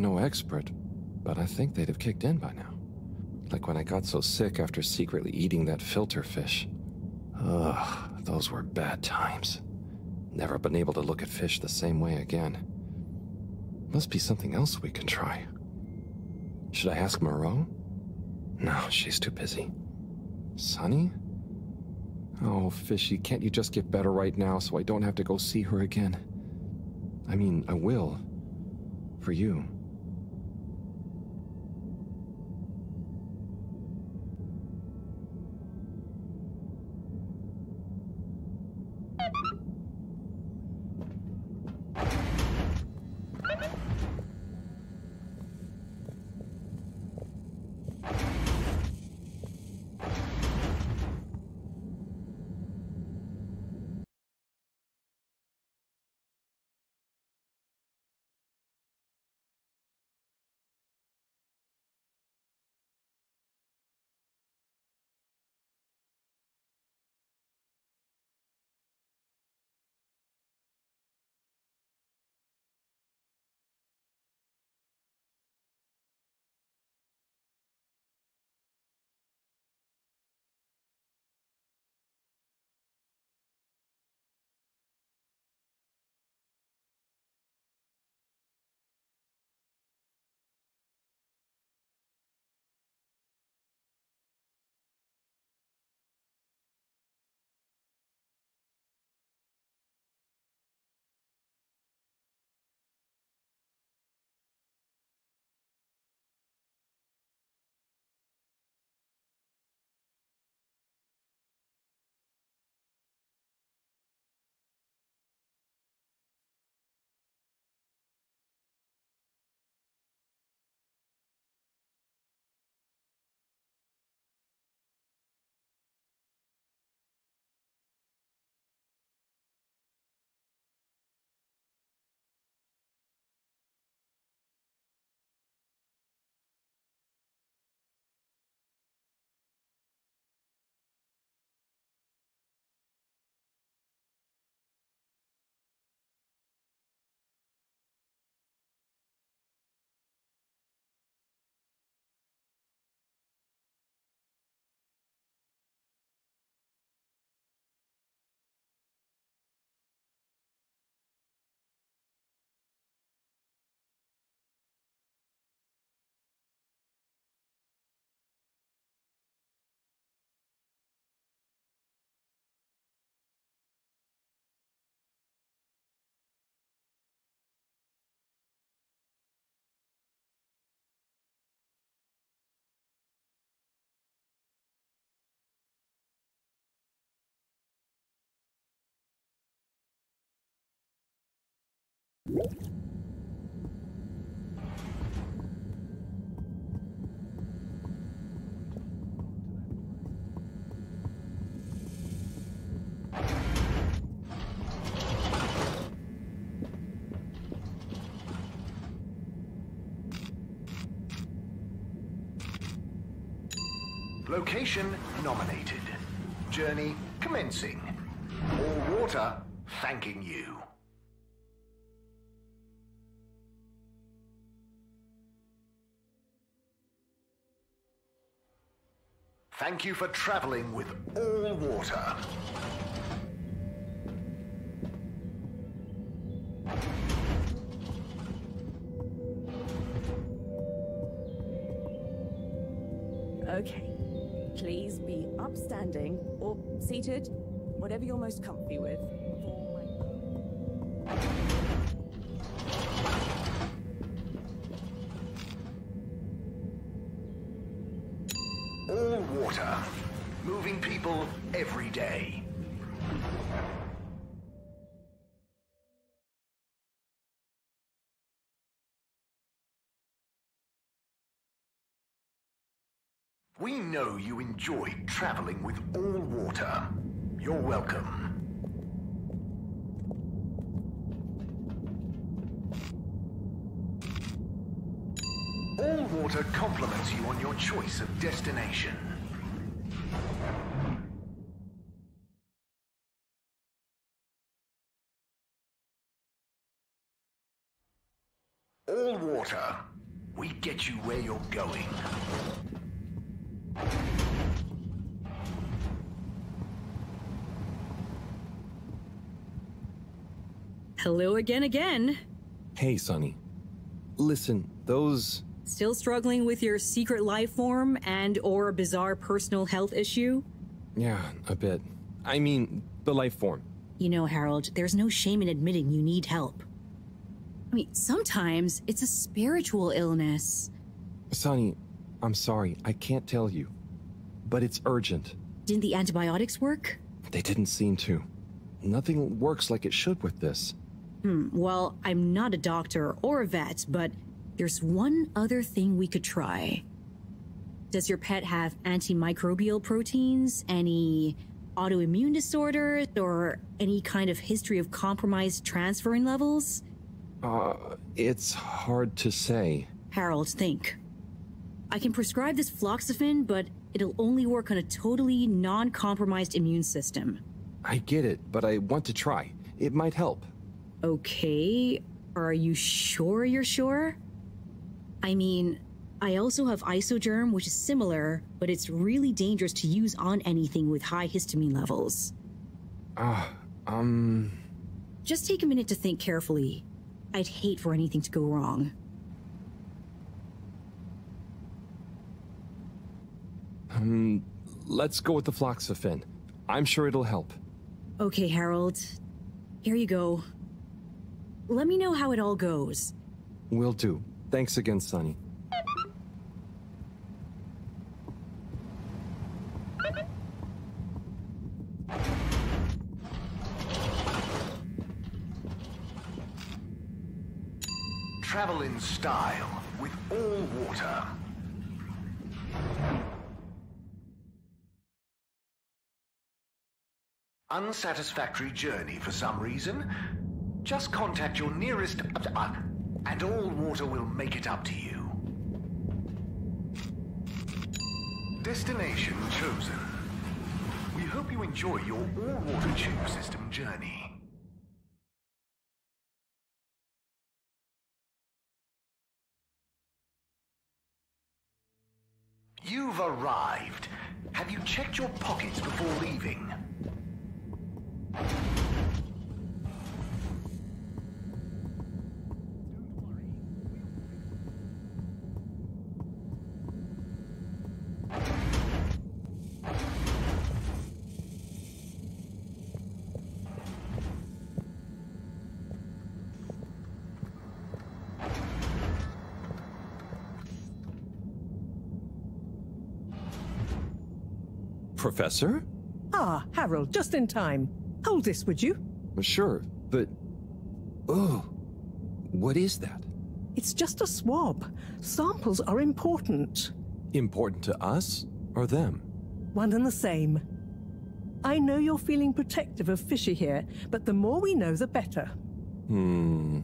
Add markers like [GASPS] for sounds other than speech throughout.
No expert, but I think they'd have kicked in by now. Like when I got so sick after secretly eating that filter fish. Ugh, those were bad times. Never been able to look at fish the same way again. Must be something else we can try. Should I ask Moreau? No, she's too busy. Sunny? Oh, Fishy, can't you just get better right now so I don't have to go see her again? I mean, I will. For you. Location nominated. Journey commencing. All water thanking you. Thank you for traveling with all water. Okay. Please be upstanding or seated, whatever you're most comfy with. Moving people every day. We know you enjoy traveling with all water. You're welcome. All water compliments you on your choice of destination. All water. We get you where you're going. Hello again, again. Hey, Sonny. Listen, those. Still struggling with your secret life form and or a bizarre personal health issue? Yeah, a bit. I mean, the life form. You know, Harold, there's no shame in admitting you need help. I mean, sometimes it's a spiritual illness. Sonny, I'm sorry, I can't tell you. But it's urgent. Didn't the antibiotics work? They didn't seem to. Nothing works like it should with this. Hmm, well, I'm not a doctor or a vet, but there's one other thing we could try. Does your pet have antimicrobial proteins? Any autoimmune disorders? Or any kind of history of compromised transferrin levels? Uh, it's hard to say. Harold, think. I can prescribe this floxafin, but it'll only work on a totally non compromised immune system. I get it, but I want to try. It might help. Okay, are you sure you're sure? I mean, I also have Isogerm, which is similar, but it's really dangerous to use on anything with high histamine levels. Ah, uh, um. Just take a minute to think carefully. I'd hate for anything to go wrong. Um, let's go with the floxafin. I'm sure it'll help. Okay, Harold. Here you go. Let me know how it all goes. Will do. Thanks again, Sonny. Travel in style with all water. Unsatisfactory journey for some reason? Just contact your nearest... Uh, and all water will make it up to you. Destination chosen. We hope you enjoy your all-water tube system journey. You've arrived. Have you checked your pockets before leaving? Professor? Ah, Harold, just in time. Hold this, would you? Sure, but. Oh. What is that? It's just a swab. Samples are important. Important to us or them? One and the same. I know you're feeling protective of Fishy here, but the more we know, the better. Hmm.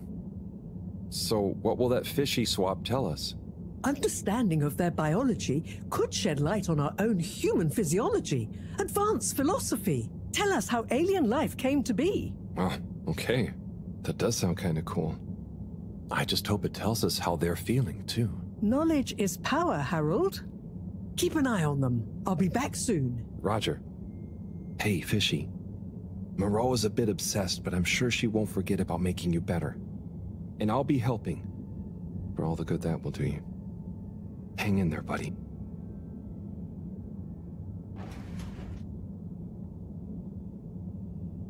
So, what will that fishy swab tell us? Understanding of their biology could shed light on our own human physiology, advance philosophy, tell us how alien life came to be. Oh, okay. That does sound kind of cool. I just hope it tells us how they're feeling, too. Knowledge is power, Harold. Keep an eye on them. I'll be back soon. Roger. Hey, Fishy. Moreau is a bit obsessed, but I'm sure she won't forget about making you better. And I'll be helping. For all the good that will do you. Hang in there, buddy.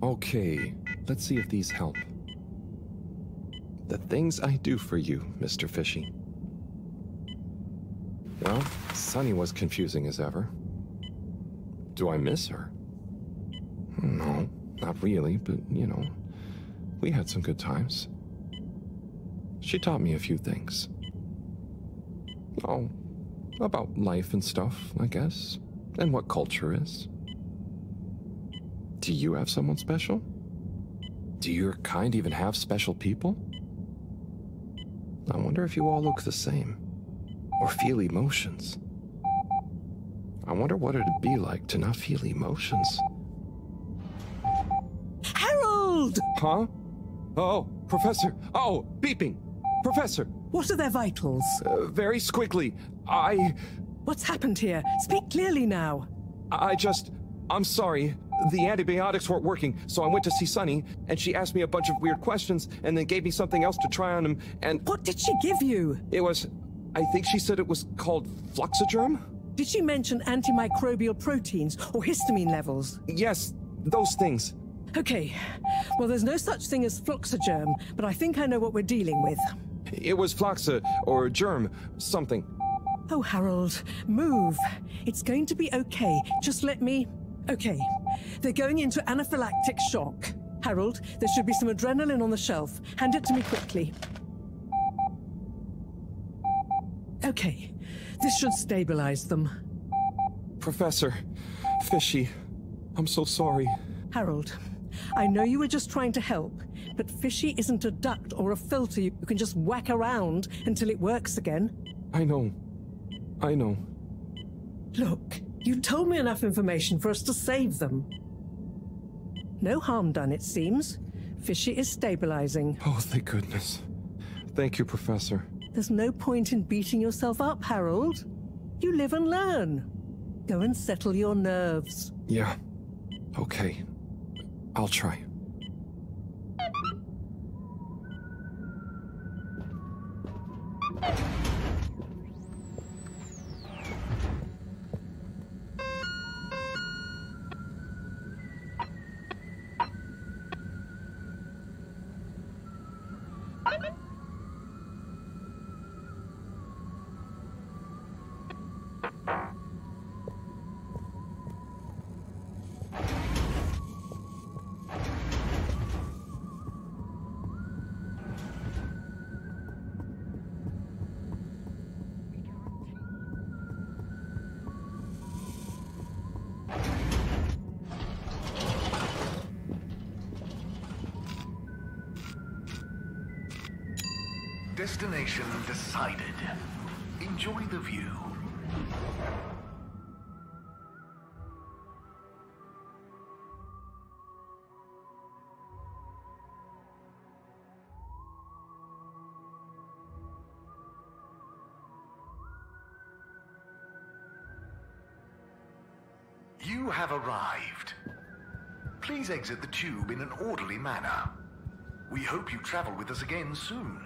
Okay, let's see if these help. The things I do for you, Mr. Fishy. Well, Sonny was confusing as ever. Do I miss her? No, not really, but you know, we had some good times. She taught me a few things. Oh, about life and stuff, I guess, and what culture is. Do you have someone special? Do your kind even have special people? I wonder if you all look the same, or feel emotions. I wonder what it'd be like to not feel emotions. Harold! Huh? Oh, Professor! Oh, beeping! Professor, What are their vitals? uh, very squiggly. I. What's happened here? Speak clearly now. I just. I'm sorry. The antibiotics weren't working, so I went to see Sunny, and she asked me a bunch of weird questions, and then gave me something else to try on him, and What did she give you? it was. I think she said it was called Fluxogerm? Did she mention antimicrobial proteins or histamine levels? Yes, those things. Okay, well, there's no such thing as floxogerm, but I think I know what we're dealing with. It was Floxa, uh, or Germ, something. Oh, Harold, move. It's going to be okay. Just let me. Okay, they're going into anaphylactic shock. Harold, there should be some adrenaline on the shelf. Hand it to me quickly. Okay, this should stabilize them. Professor, Fishy, I'm so sorry. Harold, I know you were just trying to help, but Fishy isn't a duct or a filter you can just whack around until it works again. I know. I know. Look, you told me enough information for us to save them. No harm done, it seems. Fishy is stabilizing. Oh, thank goodness. Thank you, Professor. There's no point in beating yourself up, Harold. You live and learn. Go and settle your nerves. Yeah. Okay. I'll try. Have arrived. Please exit the tube in an orderly manner. We hope you travel with us again soon.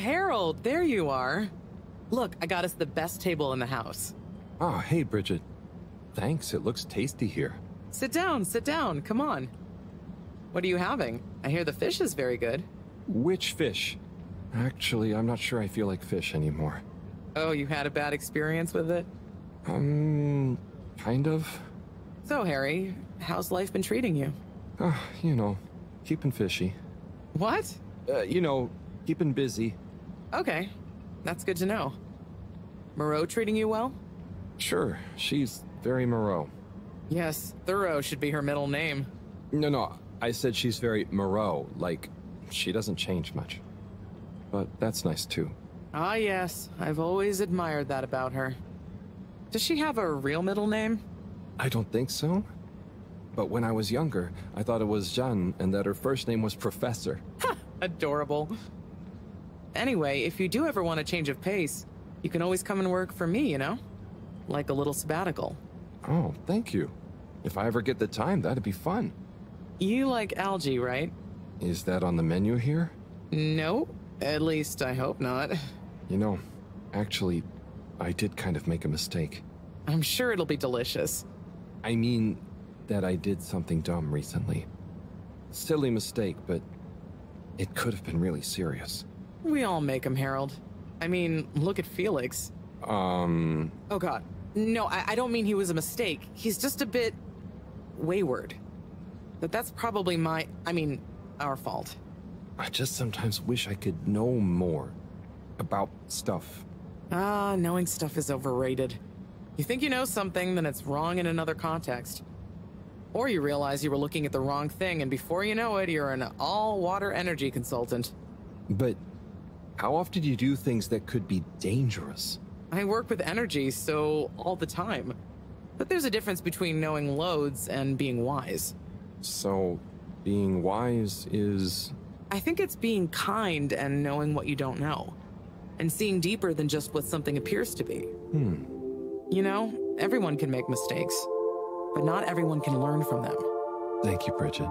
Harold, there you are. Look, I got us the best table in the house. Oh, hey, Bridget. Thanks, it looks tasty here. Sit down, sit down, come on. What are you having? I hear the fish is very good. Which fish? Actually, I'm not sure I feel like fish anymore. Oh, you had a bad experience with it? Um, kind of. So, Harry, how's life been treating you? Uh, you know, keeping fishy. What? Uh, you know, keeping busy. Okay, that's good to know. Moreau treating you well? Sure, she's very Moreau. Yes, Thorough should be her middle name. No, no, I said she's very Moreau, like, she doesn't change much. But that's nice too. Ah, yes, I've always admired that about her. Does she have a real middle name? I don't think so. But when I was younger, I thought it was Jeanne and that her first name was Professor. Ha! Adorable. Anyway, if you do ever want a change of pace, you can always come and work for me, you know? Like a little sabbatical. Oh, thank you. If I ever get the time, that'd be fun. You like algae, right? Is that on the menu here? No, at least I hope not. You know, actually, I did kind of make a mistake. I'm sure it'll be delicious. I mean, that I did something dumb recently. Silly mistake, but it could have been really serious. We all make them, Harold. I mean, look at Felix. Um, Oh god. No, I, I don't mean he was a mistake. He's just a bit wayward. But that's probably my I mean, our fault. I just sometimes wish I could know more about stuff. Ah, knowing stuff is overrated. You think you know something, then it's wrong in another context. Or you realize you were looking at the wrong thing, and before you know it, you're an all-water energy consultant. But how often do you do things that could be dangerous? I work with energy, so all the time. But there's a difference between knowing loads and being wise. So, being wise is. I think it's being kind and knowing what you don't know. And seeing deeper than just what something appears to be. Hmm. You know, everyone can make mistakes, but not everyone can learn from them. Thank you, Bridget.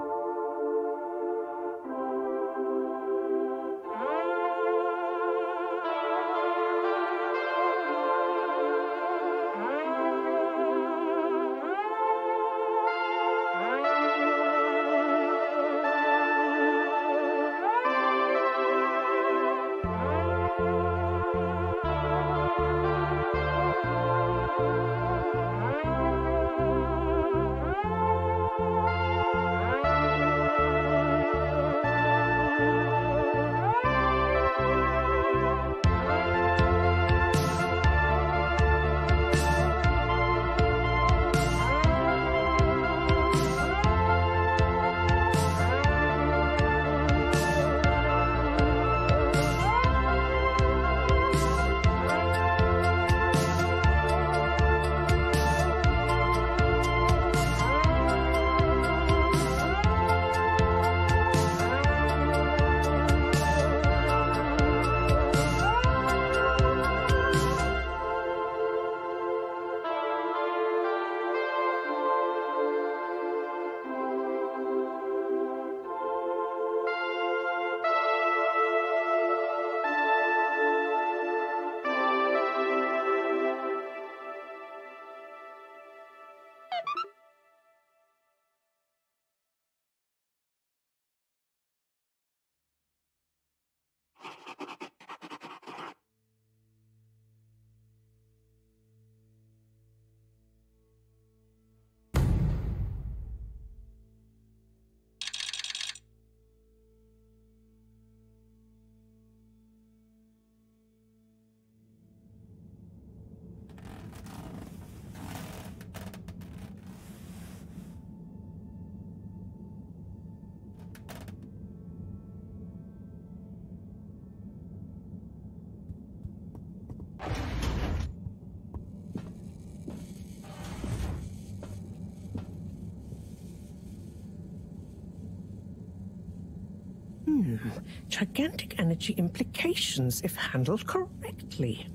Gigantic energy implications if handled correctly.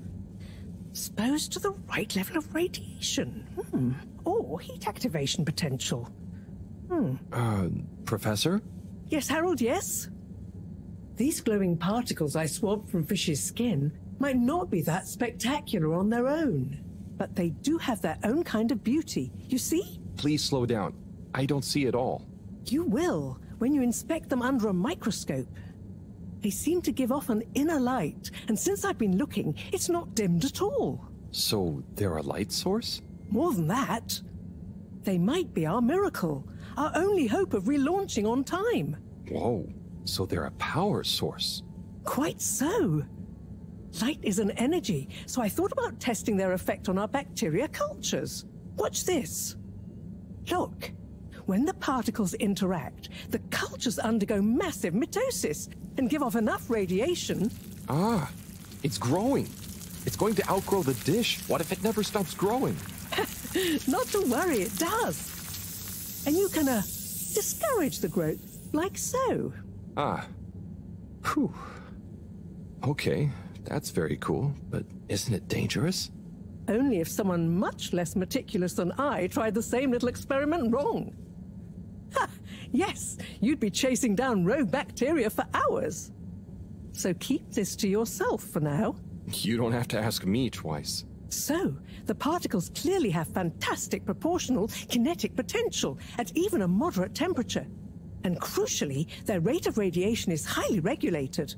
Exposed to the right level of radiation. Hmm. Or heat activation potential. Hmm. Uh, Professor? Yes, Harold, yes? These glowing particles I swabbed from fish's skin might not be that spectacular on their own, but they do have their own kind of beauty. You see? Please slow down. I don't see it all. You will when you inspect them under a microscope. They seem to give off an inner light, and since I've been looking, it's not dimmed at all. So, they're a light source? More than that, they might be our miracle, our only hope of relaunching on time. Whoa. So they're a power source. Quite so. Light is an energy, so I thought about testing their effect on our bacteria cultures. Watch this. Look. When the particles interact, the cultures undergo massive mitosis and give off enough radiation. Ah, it's growing. It's going to outgrow the dish. What if it never stops growing? [LAUGHS] Not to worry, it does. And you can, uh, discourage the growth, like so. Ah. Whew. Okay, that's very cool, but isn't it dangerous? Only if someone much less meticulous than I tried the same little experiment wrong. [LAUGHS] Yes, you'd be chasing down rogue bacteria for hours. So keep this to yourself for now. You don't have to ask me twice. So, the particles clearly have fantastic proportional kinetic potential at even a moderate temperature. And crucially, their rate of radiation is highly regulated.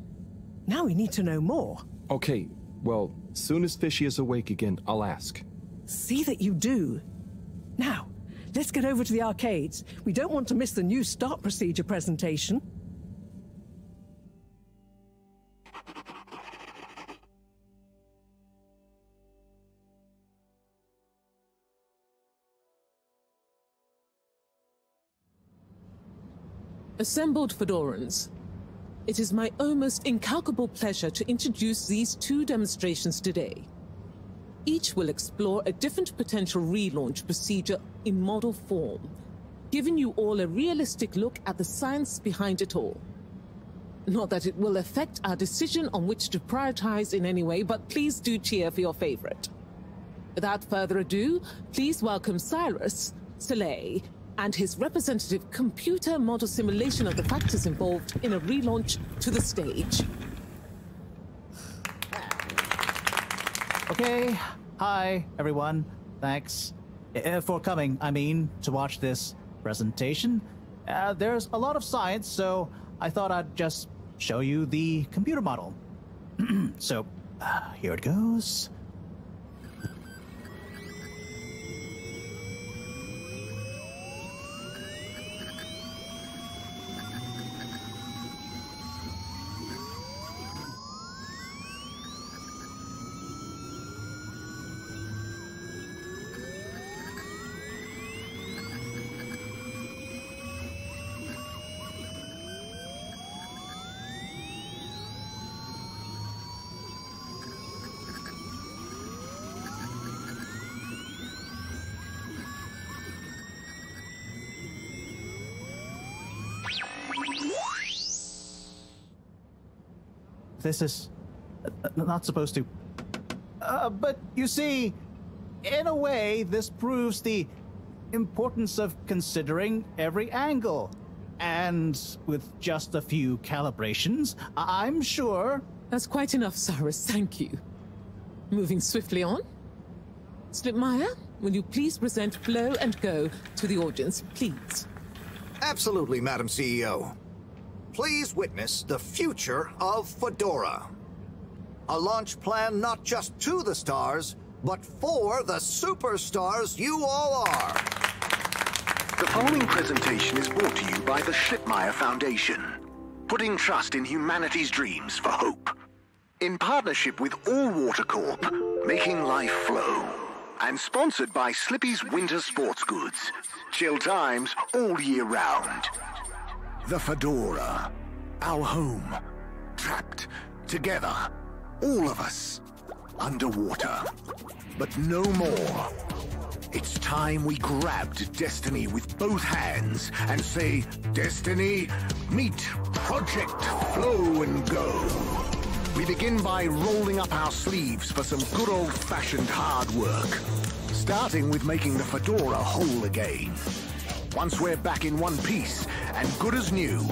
Now we need to know more. Okay, well, soon as Fishy is awake again, I'll ask. See that you do. Now, let's get over to the arcades. We don't want to miss the new start procedure presentation. Assembled Fedorans, it is my almost incalculable pleasure to introduce these two demonstrations today. Each will explore a different potential relaunch procedure in model form, giving you all a realistic look at the science behind it all. Not that it will affect our decision on which to prioritize in any way, but please do cheer for your favorite. Without further ado, please welcome Cyrus, Soleil, and his representative computer model simulation of the factors involved in a relaunch to the stage. [SIGHS] Okay, hi everyone. Thanks uh, for coming. I mean, to watch this presentation. Uh, there's a lot of science, so I thought I'd just show you the computer model. [CLEARS THROAT] so, uh, here it goes. This is uh, not supposed to. Uh, but you see, in a way, this proves the importance of considering every angle. And with just a few calibrations, I- I'm sure. That's quite enough, Cyrus. Thank you. Moving swiftly on. Slipmeyer, will you please present Flow and Go to the audience, please? Absolutely, Madam CEO. Please witness the future of Fedora. A launch plan not just to the stars, but for the superstars you all are. The following presentation is brought to you by the Schlipmeyer Foundation, putting trust in humanity's dreams for hope. In partnership with All Water Corp, making life flow. And sponsored by Slippy's Winter Sports Goods. Chill times all year round. The Fedora. Our home. Trapped. Together. All of us. Underwater. But no more. It's time we grabbed Destiny with both hands and say, Destiny, meet Project Flow and Go. We begin by rolling up our sleeves for some good old-fashioned hard work. Starting with making the Fedora whole again. Once we're back in one piece and good as new,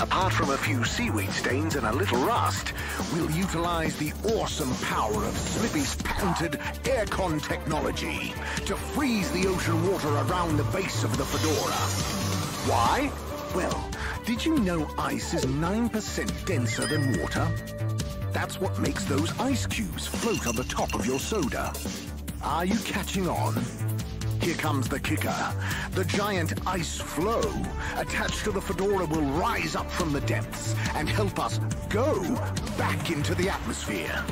apart from a few seaweed stains and a little rust, we'll utilize the awesome power of Slippy's patented aircon technology to freeze the ocean water around the base of the Fedora. Why? Well, did you know ice is 9% denser than water? That's what makes those ice cubes float on the top of your soda. Are you catching on? Here comes the kicker. The giant ice flow attached to the Fedora will rise up from the depths and help us go back into the atmosphere.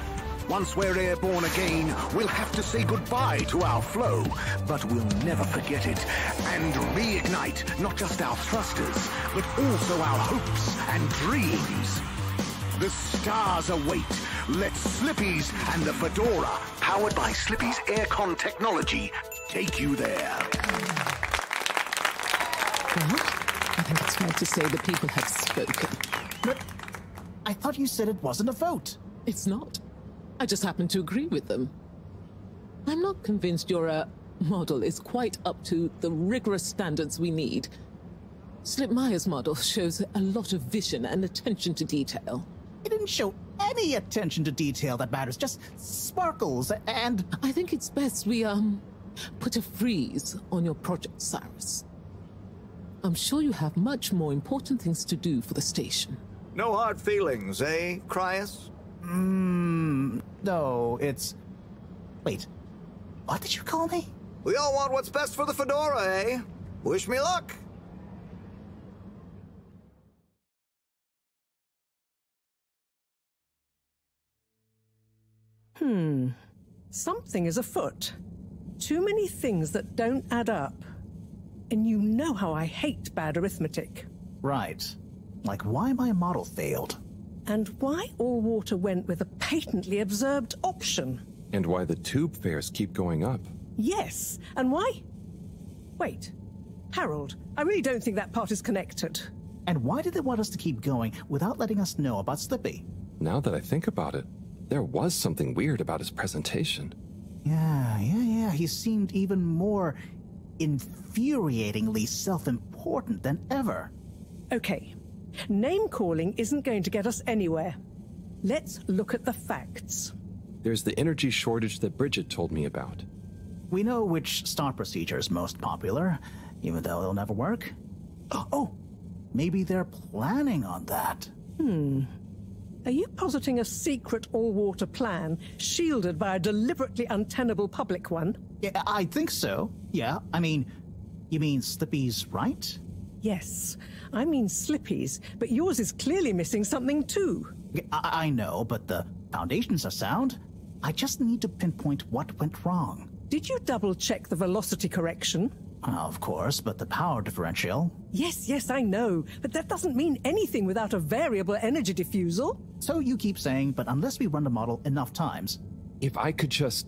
Once we're airborne again, we'll have to say goodbye to our flow, but we'll never forget it and reignite not just our thrusters, but also our hopes and dreams. The stars await. Let Slippy's and the Fedora, powered by Slippy's aircon technology, take you there. Well, I think it's fair to say the people have spoken. But I thought you said it wasn't a vote. It's not. I just happen to agree with them. I'm not convinced your uh, model is quite up to the rigorous standards we need. Slipmeyer's model shows a lot of vision and attention to detail. It didn't show any attention to detail that matters, just sparkles and. I think it's best we, um, put a freeze on your project, Cyrus. I'm sure you have much more important things to do for the station. No hard feelings, eh, Cryus? Mmm. No, it's. Wait. What did you call me? We all want what's best for the Fedora, eh? Wish me luck. Hmm. Something is afoot. Too many things that don't add up. And you know how I hate bad arithmetic. Right. Like why my model failed. And why all water went with a patently absurd option. And why the tube fares keep going up. Yes, and why? Wait. Harold, I really don't think that part is connected. And why did they want us to keep going without letting us know about Slippy? Now that I think about it, there was something weird about his presentation. Yeah, yeah, yeah. He seemed even more infuriatingly self important than ever. Okay, name calling isn't going to get us anywhere. Let's look at the facts. There's the energy shortage that Bridget told me about. We know which start procedure is most popular, even though it'll never work. Oh, maybe they're planning on that. Hmm. Are you positing a secret all-water plan, shielded by a deliberately untenable public one? Yeah, I think so. Yeah, I mean, you mean Slippy's right? Yes, I mean Slippy's, but yours is clearly missing something too. I, I know, but the foundations are sound. I just need to pinpoint what went wrong. Did you double check the velocity correction? Uh, of course, but the power differential. Yes, yes, I know, but that doesn't mean anything without a variable energy diffusal. So you keep saying, but unless we run the model enough times. If I could just.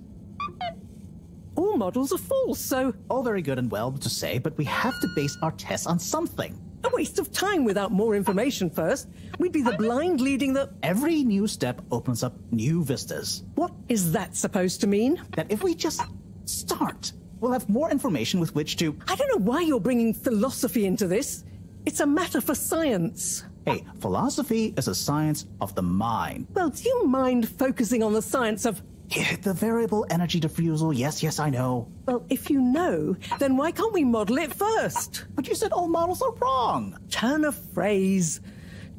All models are false, so. All very good and well to say, but we have to base our tests on something. A waste of time without more information first. We'd be the blind leading the. Every new step opens up new vistas. What is that supposed to mean? That if we just start, we'll have more information with which to. I don't know why you're bringing philosophy into this. It's a matter for science. Hey, philosophy is a science of the mind. Well, do you mind focusing on the science of. The variable energy diffusal, yes, yes, I know. Well, if you know, then why can't we model it first? But you said all models are wrong. Turn a phrase.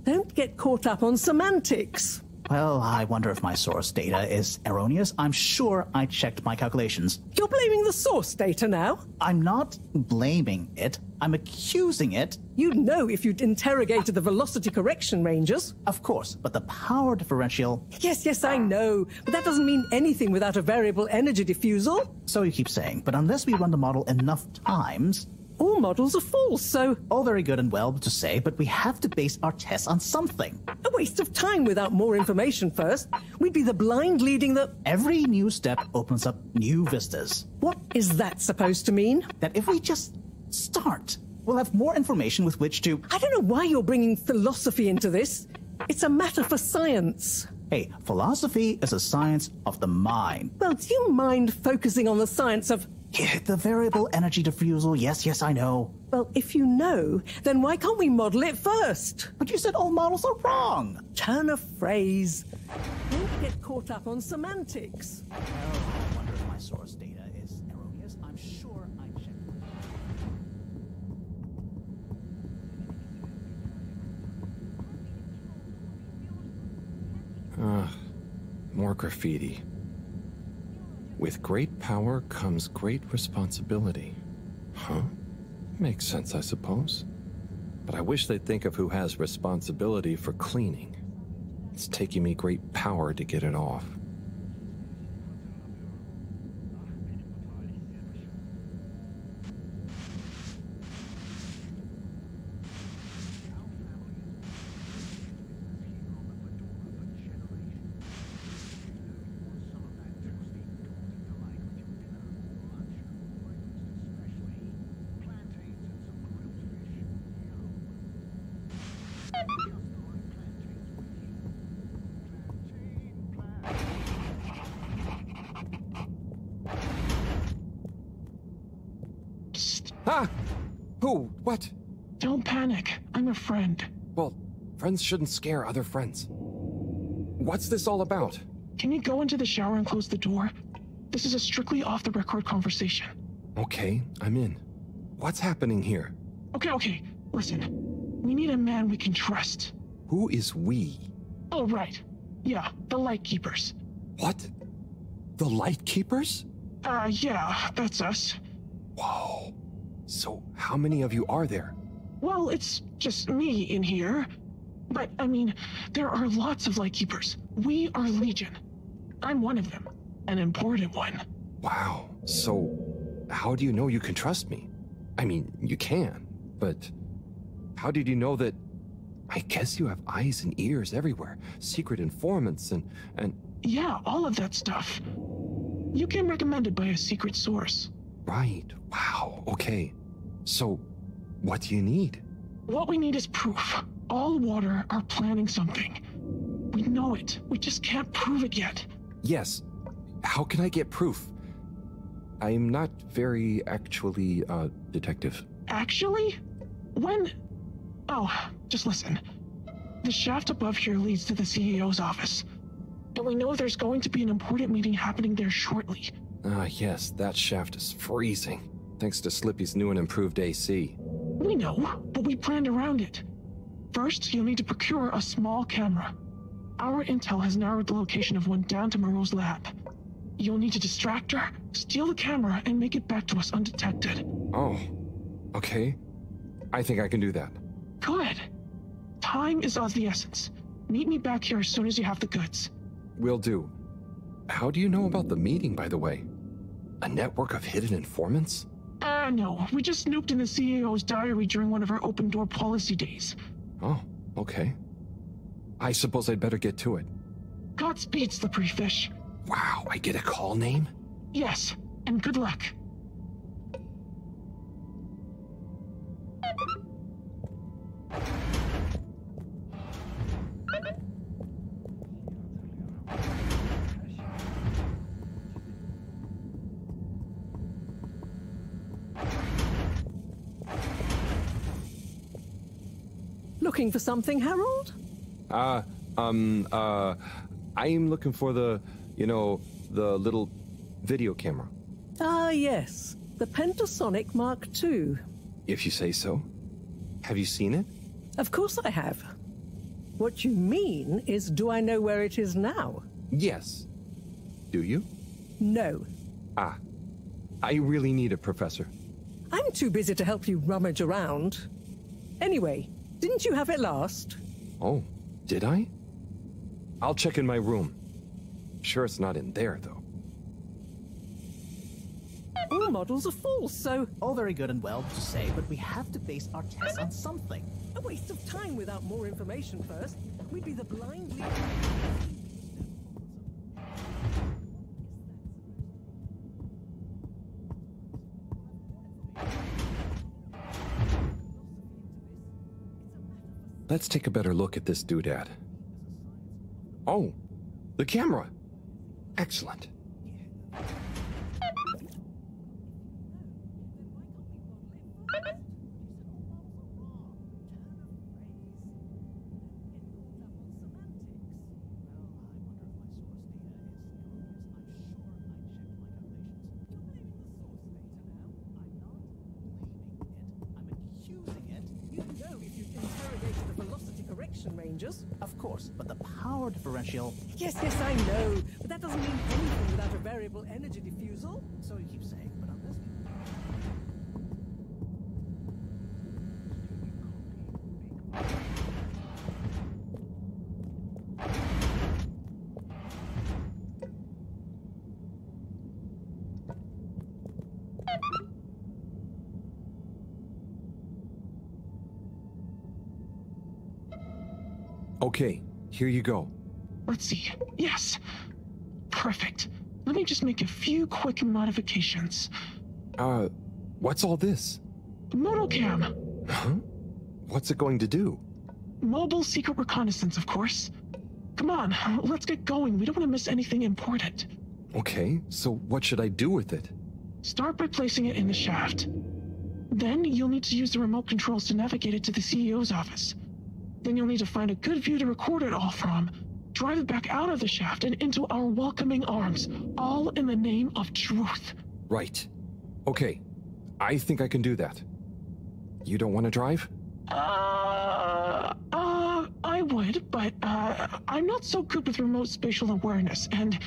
Don't get caught up on semantics. Well, I wonder if my source data is erroneous. I'm sure I checked my calculations. You're blaming the source data now? I'm not blaming it. I'm accusing it. You'd know if you'd interrogated the velocity correction ranges. Of course, but the power differential. Yes, yes, I know. But that doesn't mean anything without a variable energy diffusal. So you keep saying, but unless we run the model enough times. All models are false, so. All very good and well to say, but we have to base our tests on something. A waste of time without more information first. We'd be the blind leading the. Every new step opens up new vistas. What is that supposed to mean? That if we just start, we'll have more information with which to. I don't know why you're bringing philosophy into this. It's a matter for science. Hey, philosophy is a science of the mind. Well, do you mind focusing on the science of. The variable energy diffusal, yes, yes, I know. Well, if you know, then why can't we model it first? But you said all models are wrong. Turn a phrase. Don't get caught up on semantics. Well, I wonder if my source data is erroneous. I'm sure I checked. Ah, more graffiti. With great power comes great responsibility. Huh? Makes sense, I suppose. But I wish they'd think of who has responsibility for cleaning. It's taking me great power to get it off. Ah! Who? What? Don't panic. I'm a friend. Well, friends shouldn't scare other friends. What's this all about? Can you go into the shower and close the door? This is a strictly off the record conversation. Okay, I'm in. What's happening here? Okay, okay. Listen. We need a man we can trust. Who is we? Oh, right. Yeah, the Lightkeepers. What? The Lightkeepers? Uh, yeah, that's us. Whoa. So, how many of you are there? Well, it's just me in here. But, I mean, there are lots of Lightkeepers. We are Legion. I'm one of them. An important one. Wow. So, how do you know you can trust me? I mean, you can, but how did you know that? I guess you have eyes and ears everywhere, secret informants and and. Yeah, all of that stuff. You came recommended by a secret source. Right. Wow. Okay. So, what do you need? What we need is proof. All water are planning something. We know it. We just can't prove it yet. Yes. How can I get proof? I'm not very actually, uh, detective. Actually? When. Oh, just listen. The shaft above here leads to the CEO's office. And we know there's going to be an important meeting happening there shortly. Ah, yes, that shaft is freezing. Thanks to Slippy's new and improved AC. We know, but we planned around it. First, you'll need to procure a small camera. Our intel has narrowed the location of one down to Mareaux's lab. You'll need to distract her, steal the camera, and make it back to us undetected. Oh, okay. I think I can do that. Good. Time is of the essence. Meet me back here as soon as you have the goods. Will do. How do you know about the meeting, by the way? A network of hidden informants? Uh, no. We just snooped in the CEO's diary during one of our open door policy days. Oh, okay. I suppose I'd better get to it. Godspeed, Slippery Fish. Wow, I get a call name? Yes, and good luck. Looking for something, Harold? Uh, um, uh, I'm looking for the, you know, the little video camera. Ah, yes. The Pentasonic Mark II. If you say so. Have you seen it? Of course I have. What you mean is, do I know where it is now? Yes. Do you? No. Ah. I really need it, Professor. I'm too busy to help you rummage around. Anyway, didn't you have it last? Oh, did I? I'll check in my room. Sure it's not in there, though. All models are false, so All very good and well to say, but we have to base our tests on something. a waste of time without more information first. We'd be the blind lead. Let's take a better look at this doodad. Oh, the camera. Excellent. Yes, yes, I know. But that doesn't mean anything without a variable energy diffusal. So you keep saying, but on this. Okay, here you go. Let's see. Yes. Perfect. Let me just make a few quick modifications. Uh, what's all this? Motocam. Huh? What's it going to do? Mobile secret reconnaissance, of course. Come on, let's get going. We don't want to miss anything important. Okay, so what should I do with it? Start by placing it in the shaft. Then you'll need to use the remote controls to navigate it to the CEO's office. Then you'll need to find a good view to record it all from. Drive it back out of the shaft and into our welcoming arms, all in the name of truth. Right. Okay. I think I can do that. You don't want to drive? Uh, uh, I would, but, uh, I'm not so good with remote spatial awareness, and,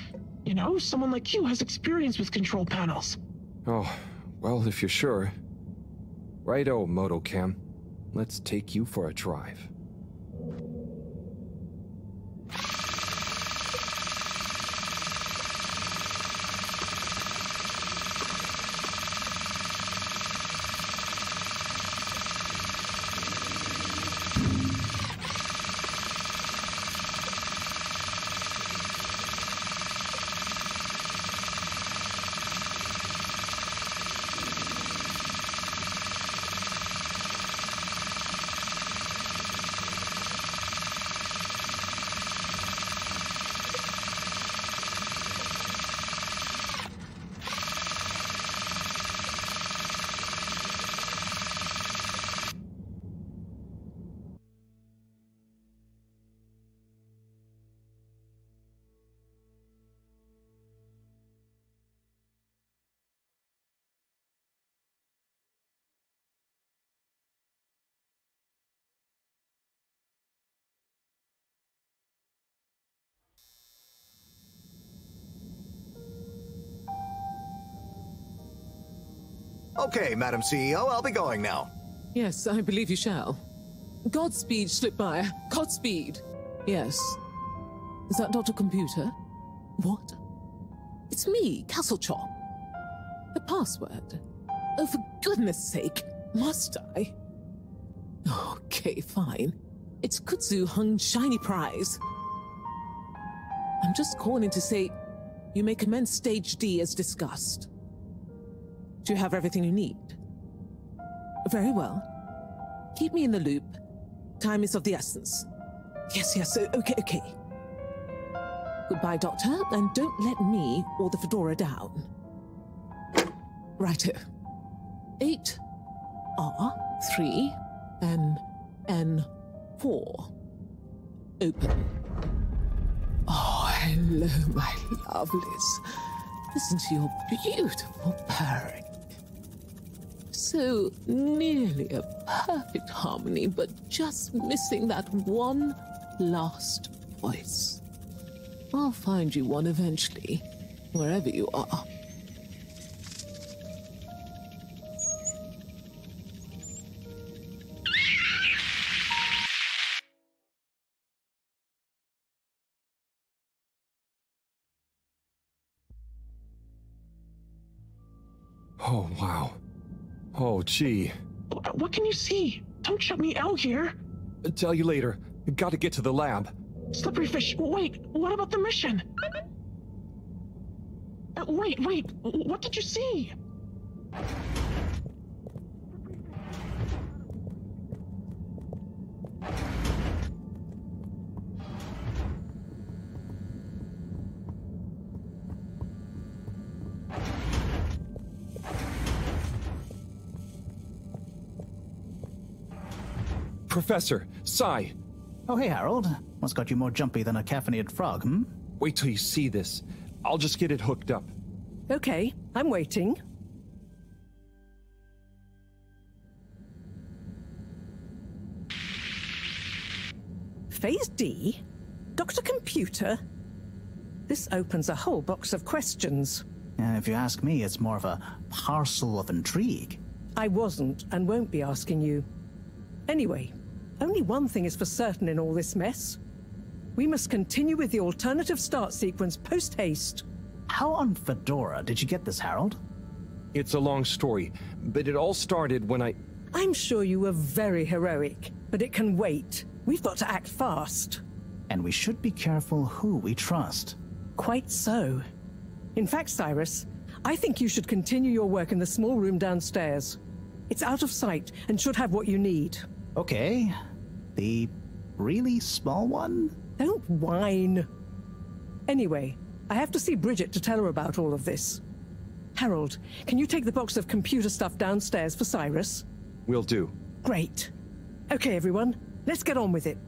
you know, someone like you has experience with control panels. Oh, well, if you're sure. Righto, Motocam. Let's take you for a drive you Okay, Madam CEO, I'll be going now. Yes, I believe you shall. Godspeed, Slipmire. Godspeed. Yes. Is that Dr. Computer? What? It's me, Castlechop. The password. Oh, for goodness sake, must I? Okay, fine. It's Kutsu Hung Shiny Prize. I'm just calling to say you may commence Stage D as discussed. Do you have everything you need? Very well. Keep me in the loop. Time is of the essence. Yes, yes, okay, okay. Goodbye, Doctor, and don't let me or the Fedora down. Righto. Eight R three N N four. Open. Oh, hello, my lovelies. Listen to your beautiful purring. So nearly a perfect harmony, but just missing that one last voice. I'll find you one eventually, wherever you are. Oh, wow. Oh, gee. What can you see? Don't shut me out here. Tell you later. Gotta get to the lab. Slippery fish, wait, what about the mission? Uh, Wait, wait, what did you see? Professor, Sai, Oh, hey, Harold. What's got you more jumpy than a caffeinated frog, hmm? wait till you see this. I'll just get it hooked up. Okay, I'm waiting. Phase D? Dr. Computer? This opens a whole box of questions. And if you ask me, it's more of a parcel of intrigue. I wasn't and won't be asking you. Anyway, only one thing is for certain in all this mess. We must continue with the alternative start sequence post haste. How on Fedora did you get this, Harold? It's a long story, but it all started when I. I'm sure you were very heroic, but it can wait. We've got to act fast. And we should be careful who we trust. Quite so. In fact, Cyrus, I think you should continue your work in the small room downstairs. It's out of sight and should have what you need. Okay. The really small one? Don't whine. Anyway, I have to see Bridget to tell her about all of this. Harold, can you take the box of computer stuff downstairs for Cyrus? Will do. Great. Okay, everyone, let's get on with it.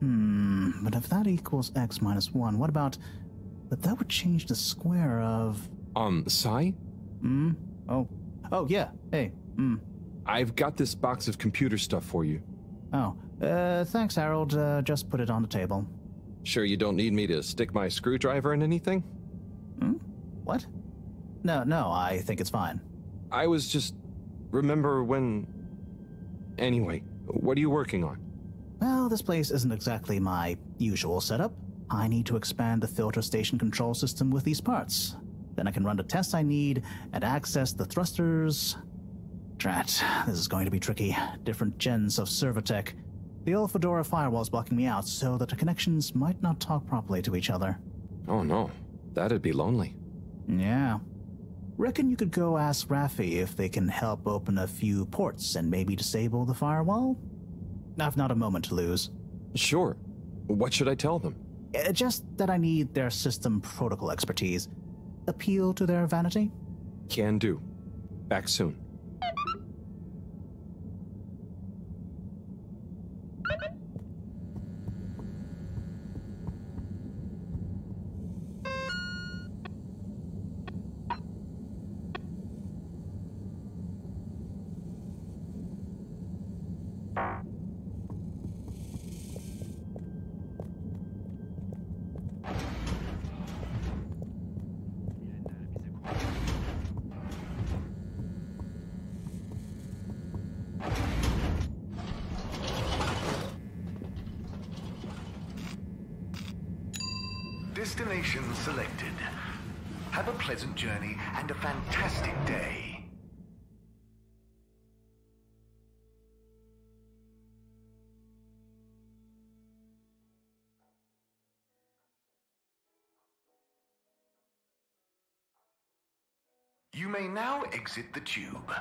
Hmm, but if that equals x minus 1, what about... But that would change the square of... Um, Sai? Hmm? Oh. Oh, yeah. Hey. Hmm. I've got this box of computer stuff for you. Oh. Uh, thanks, Harold. Uh, just put it on the table. Sure you don't need me to stick my screwdriver in anything? Hmm? What? No, no, I think it's fine. I was just... Remember when... Anyway, what are you working on? Well, this place isn't exactly my usual setup. I need to expand the filter station control system with these parts. Then I can run the tests I need and access the thrusters. Drat, this is going to be tricky. Different gens of server tech. The old Fedora firewall's blocking me out so that the connections might not talk properly to each other. Oh no, that'd be lonely. Yeah. Reckon you could go ask Raffi if they can help open a few ports and maybe disable the firewall? I've not a moment to lose. Sure. What should I tell them? Uh, Just that I need their system protocol expertise. Appeal to their vanity? Can do. Back soon. Destination selected. Have a pleasant journey and a fantastic day. You may now exit the tube.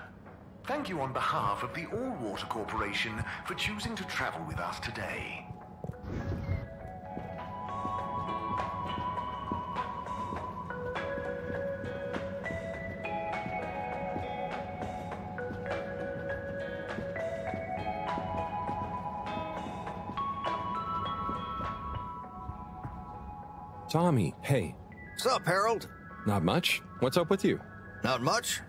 Thank you on behalf of the All Water Corporation for choosing to travel with us today. Tommy, hey. What's up, Harold? Not much. What's up with you? Not much.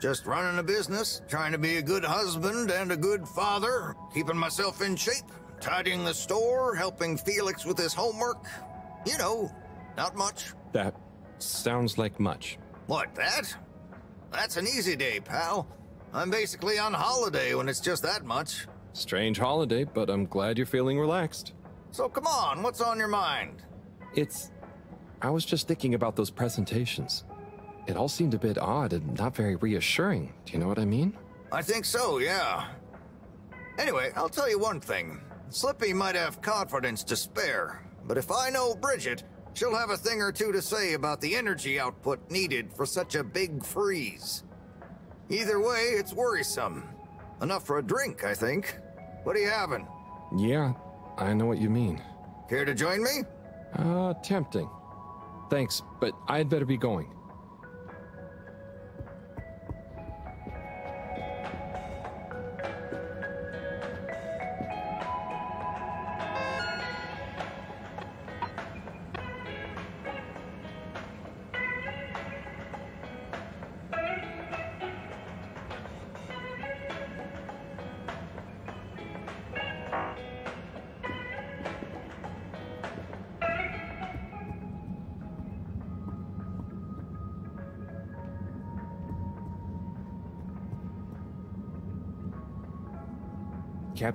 Just running a business, trying to be a good husband and a good father, keeping myself in shape, tidying the store, helping Felix with his homework. You know, not much. That sounds like much. What, that? That's an easy day, pal. I'm basically on holiday when it's just that much. Strange holiday, but I'm glad you're feeling relaxed. So come on, what's on your mind? It's. I was just thinking about those presentations. It all seemed a bit odd and not very reassuring. Do you know what I mean? I think so, yeah. Anyway, I'll tell you one thing. Slippy might have confidence to spare, but if I know Bridget, she'll have a thing or two to say about the energy output needed for such a big freeze. Either way, it's worrisome. Enough for a drink, I think. What are you having? Yeah, I know what you mean. Care to join me? Uh, tempting. Thanks, but I'd better be going.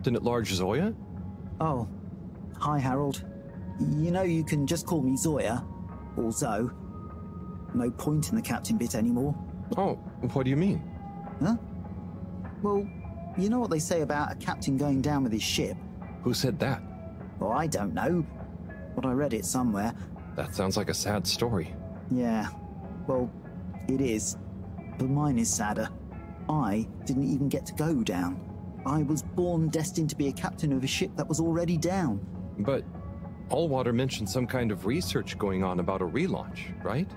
Captain at Large Zoya? Oh, hi, Harold. You know, you can just call me Zoya, or Zoe. No point in the captain bit anymore. Oh, what do you mean? Huh? Well, you know what they say about a captain going down with his ship? Who said that? Well, I don't know, but I read it somewhere. That sounds like a sad story. Yeah, well, it is. But mine is sadder. I didn't even get to go down. I was born destined to be a captain of a ship that was already down. But Allwater mentioned some kind of research going on about a relaunch, right?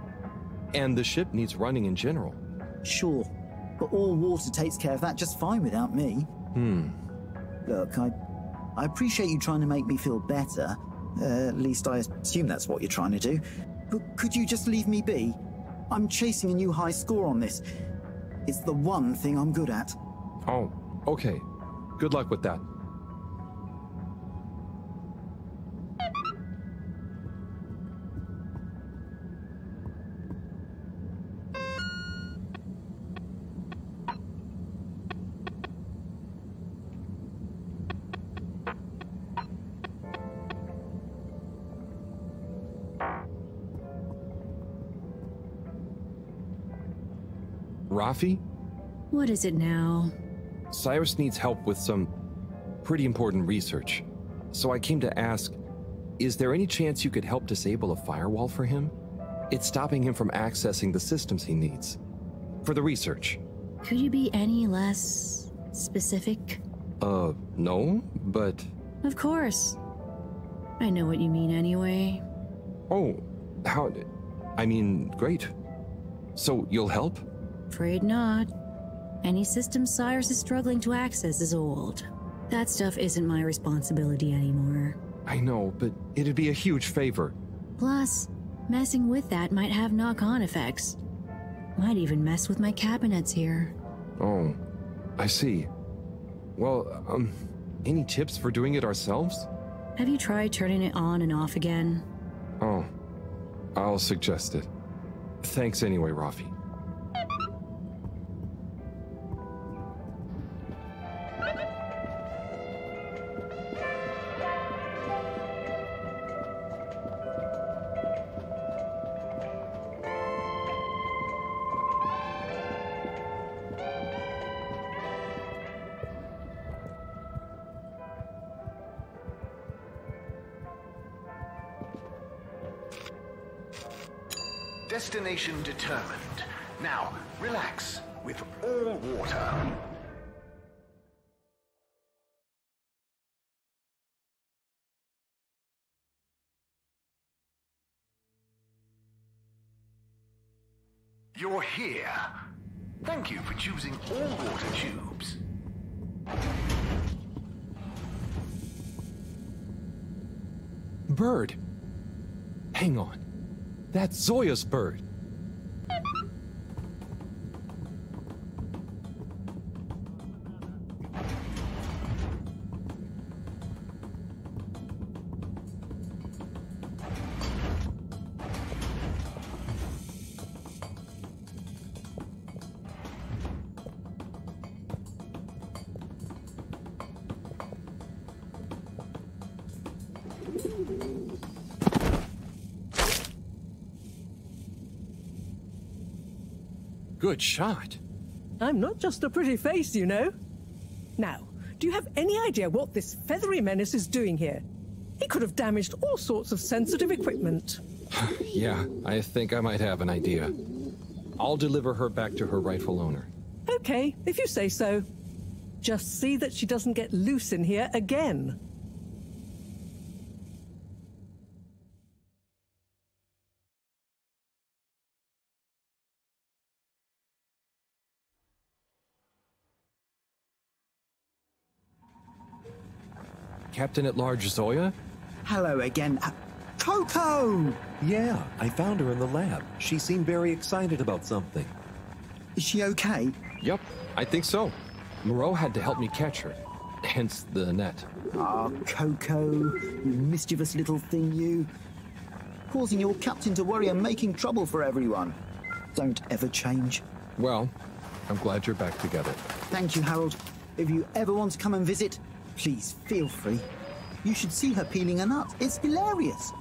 And the ship needs running in general. Sure, but Allwater takes care of that just fine without me. Hmm. Look, I, I appreciate you trying to make me feel better. Uh, at least I assume that's what you're trying to do. But could you just leave me be? I'm chasing a new high score on this. It's the one thing I'm good at. Oh, okay. Good luck with that. Rafi? What is it now? Cyrus needs help with some pretty important research. So I came to ask is there any chance you could help disable a firewall for him? It's stopping him from accessing the systems he needs. For the research. Could you be any less specific? Uh, no, but. Of course. I know what you mean anyway. Oh, how. I mean, great. So you'll help? Afraid not. Any system Cyrus is struggling to access is old. That stuff isn't my responsibility anymore. I know, but it'd be a huge favor. Plus, messing with that might have knock on effects. Might even mess with my cabinets here. Oh, I see. Well, um, any tips for doing it ourselves? Have you tried turning it on and off again? Oh, I'll suggest it. Thanks anyway, Rafi. Destination determined. Now, relax with all water. You're here. Thank you for choosing all water tubes. Bird. Hang on. That's Zoya's bird. Good shot. I'm not just a pretty face, you know. Now, do you have any idea what this feathery menace is doing here? He could have damaged all sorts of sensitive equipment. [SIGHS] yeah, I think I might have an idea. I'll deliver her back to her rightful owner. Okay, if you say so. Just see that she doesn't get loose in here again. Captain at Large Zoya? Hello again. Uh, Coco! Yeah, I found her in the lab. She seemed very excited about something. Is she okay? Yep, I think so. Mareaux had to help me catch her, hence the net. Ah, oh, Coco, you mischievous little thing, you. Causing your captain to worry and making trouble for everyone. Don't ever change. Well, I'm glad you're back together. Thank you, Harold. If you ever want to come and visit, please feel free. You should see her peeling a nut. It's hilarious.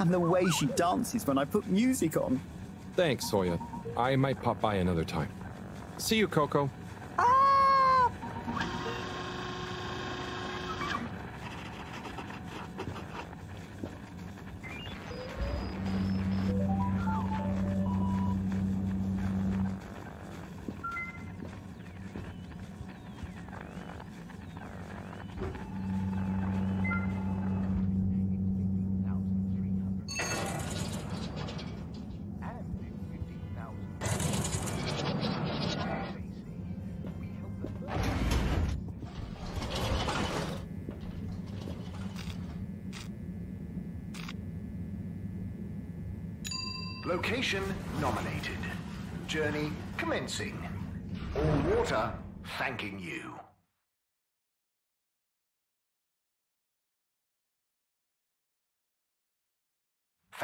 And the way she dances when I put music on. Thanks, Zoya. I might pop by another time. See you, Coco.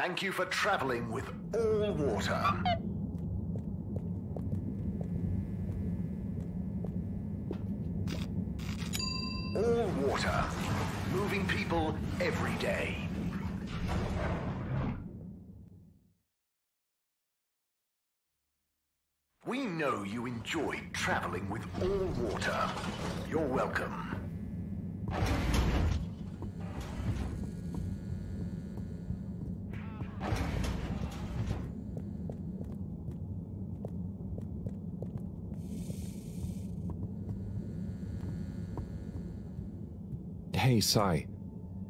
Thank you for traveling with all water. All water. Moving people every day. We know you enjoyed traveling with all water. You're welcome. Hey, Sai.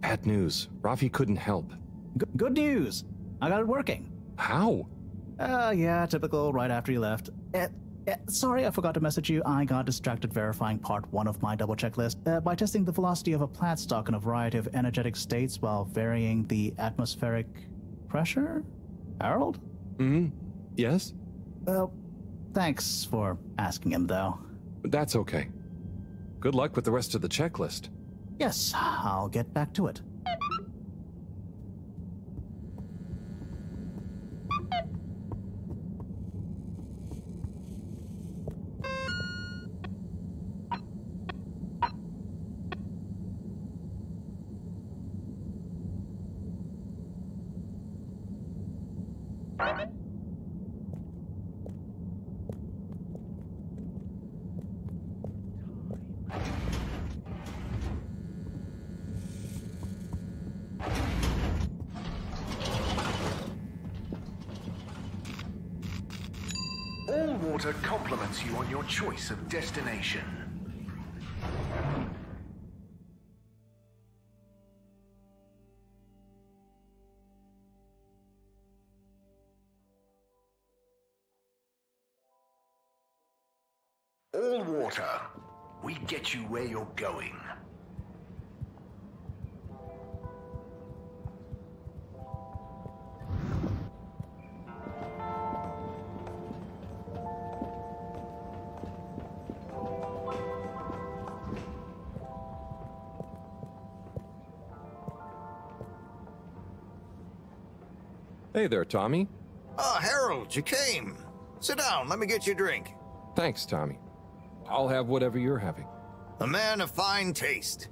Bad news. Rafi couldn't help. G- good news. I got it working. How? Uh, yeah, typical right after you left. Uh, uh, sorry, I forgot to message you. I got distracted verifying part one of my double checklist uh, by testing the velocity of a plant stock in a variety of energetic states while varying the atmospheric pressure. Harold? Mm hmm. Yes? Well, thanks for asking him, though. That's okay. Good luck with the rest of the checklist. Yes, I'll get back to it. All water compliments you on your choice of destination. All water. We get you where you're going. Hey there, Tommy. Ah, Harold, you came. Sit down, let me get you a drink. Thanks, Tommy. I'll have whatever you're having. A man of fine taste.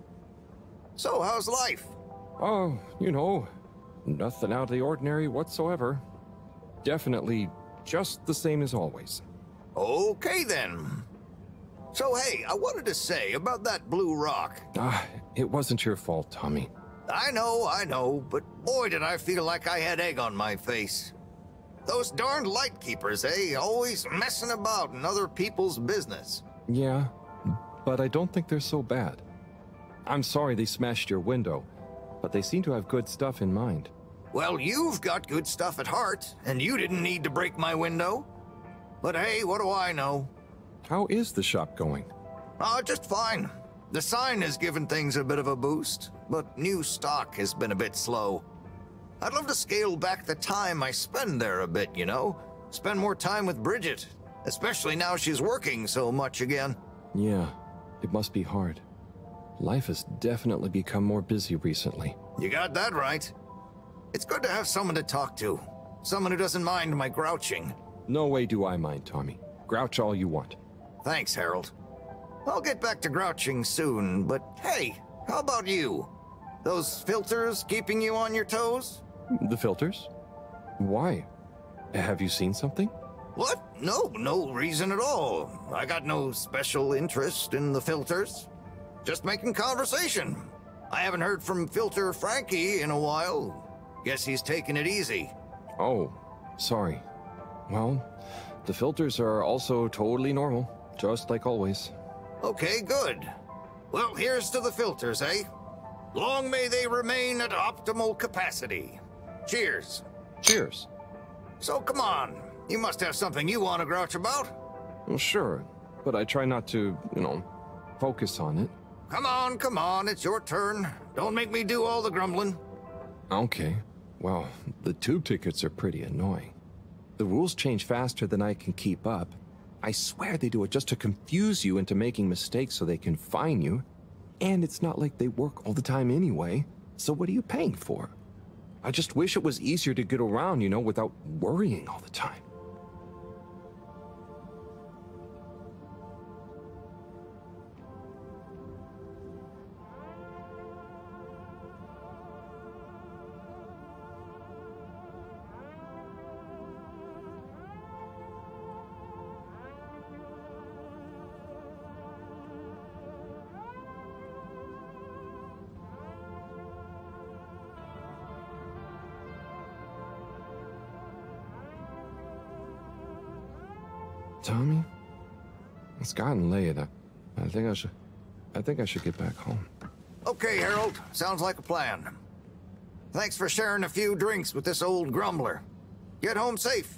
So, how's life? Oh, you know, nothing out of the ordinary whatsoever. Definitely just the same as always. Okay then. So, hey, I wanted to say about that blue rock. Ah, it wasn't your fault, Tommy. I know, I know, but boy, did I feel like I had egg on my face. Those darned light keepers, eh? Always messing about in other people's business. Yeah, but I don't think they're so bad. I'm sorry they smashed your window, but they seem to have good stuff in mind. Well, you've got good stuff at heart, and you didn't need to break my window. But hey, what do I know? How is the shop going? Oh, just fine. The sign has given things a bit of a boost, but new stock has been a bit slow. I'd love to scale back the time I spend there a bit, you know? Spend more time with Bridget, especially now she's working so much again. Yeah, it must be hard. Life has definitely become more busy recently. You got that right. It's good to have someone to talk to. Someone who doesn't mind my grouching. No way do I mind, Tommy. Grouch all you want. Thanks, Harold. I'll get back to grouching soon, but hey, how about you? Those filters keeping you on your toes? The filters? Why? Have you seen something? What? No, no reason at all. I got no special interest in the filters. Just making conversation. I haven't heard from Filter Frankie in a while. Guess he's taking it easy. Oh, sorry. Well, the filters are also totally normal, just like always. Okay, good. Well, here's to the filters, eh? Long may they remain at optimal capacity. Cheers. Cheers. So come on. You must have something you want to grouch about. Well, sure, but I try not to, you know, focus on it. Come on, come on, it's your turn. Don't make me do all the grumbling. Okay. Well, the tube tickets are pretty annoying. The rules change faster than I can keep up. I swear they do it just to confuse you into making mistakes so they can fine you. And it's not like they work all the time anyway, so what are you paying for? I just wish it was easier to get around, you know, without worrying all the time. Tommy? It's gotten late. I, I think I should I think I should get back home. Okay, Harold. Sounds like a plan. Thanks for sharing a few drinks with this old grumbler. Get home safe.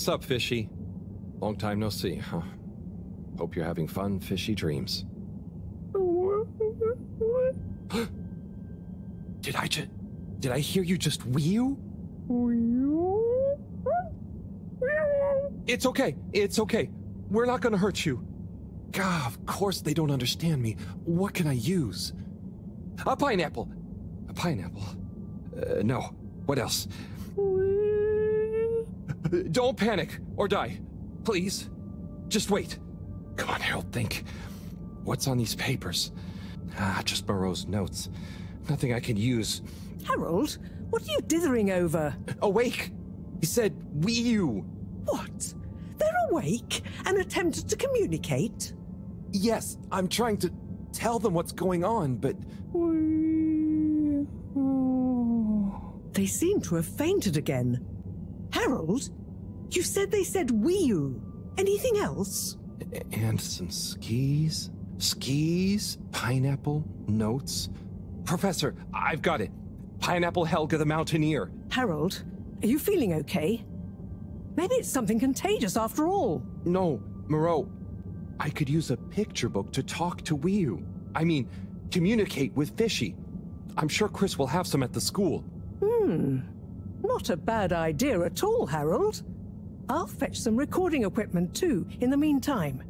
What's up, Fishy? Long time no see, huh? Hope you're having fun, fishy dreams. [GASPS] did I just... Did I hear you just whew? It's okay. It's okay. We're not gonna hurt you. God, of course they don't understand me. What can I use? A pineapple. A pineapple. Uh, no. What else? Don't panic or die. Please. Just wait. Come on, Harold, think. What's on these papers? Ah, just Mareaux's notes. Nothing I can use. Harold, what are you dithering over? Awake! He said, we you. What? They're awake and attempted to communicate? Yes, I'm trying to tell them what's going on, but. They seem to have fainted again. Harold, you said they said we Anything else? And some skis? Skis? Pineapple? Notes? Professor, I've got it. Pineapple Helga the Mountaineer. Harold, are you feeling okay? Maybe it's something contagious after all. No, Mareaux. I could use a picture book to talk to Wii I mean, communicate with Fishy. I'm sure Chris will have some at the school. Hmm. Not a bad idea at all, Harold. I'll fetch some recording equipment too, in the meantime.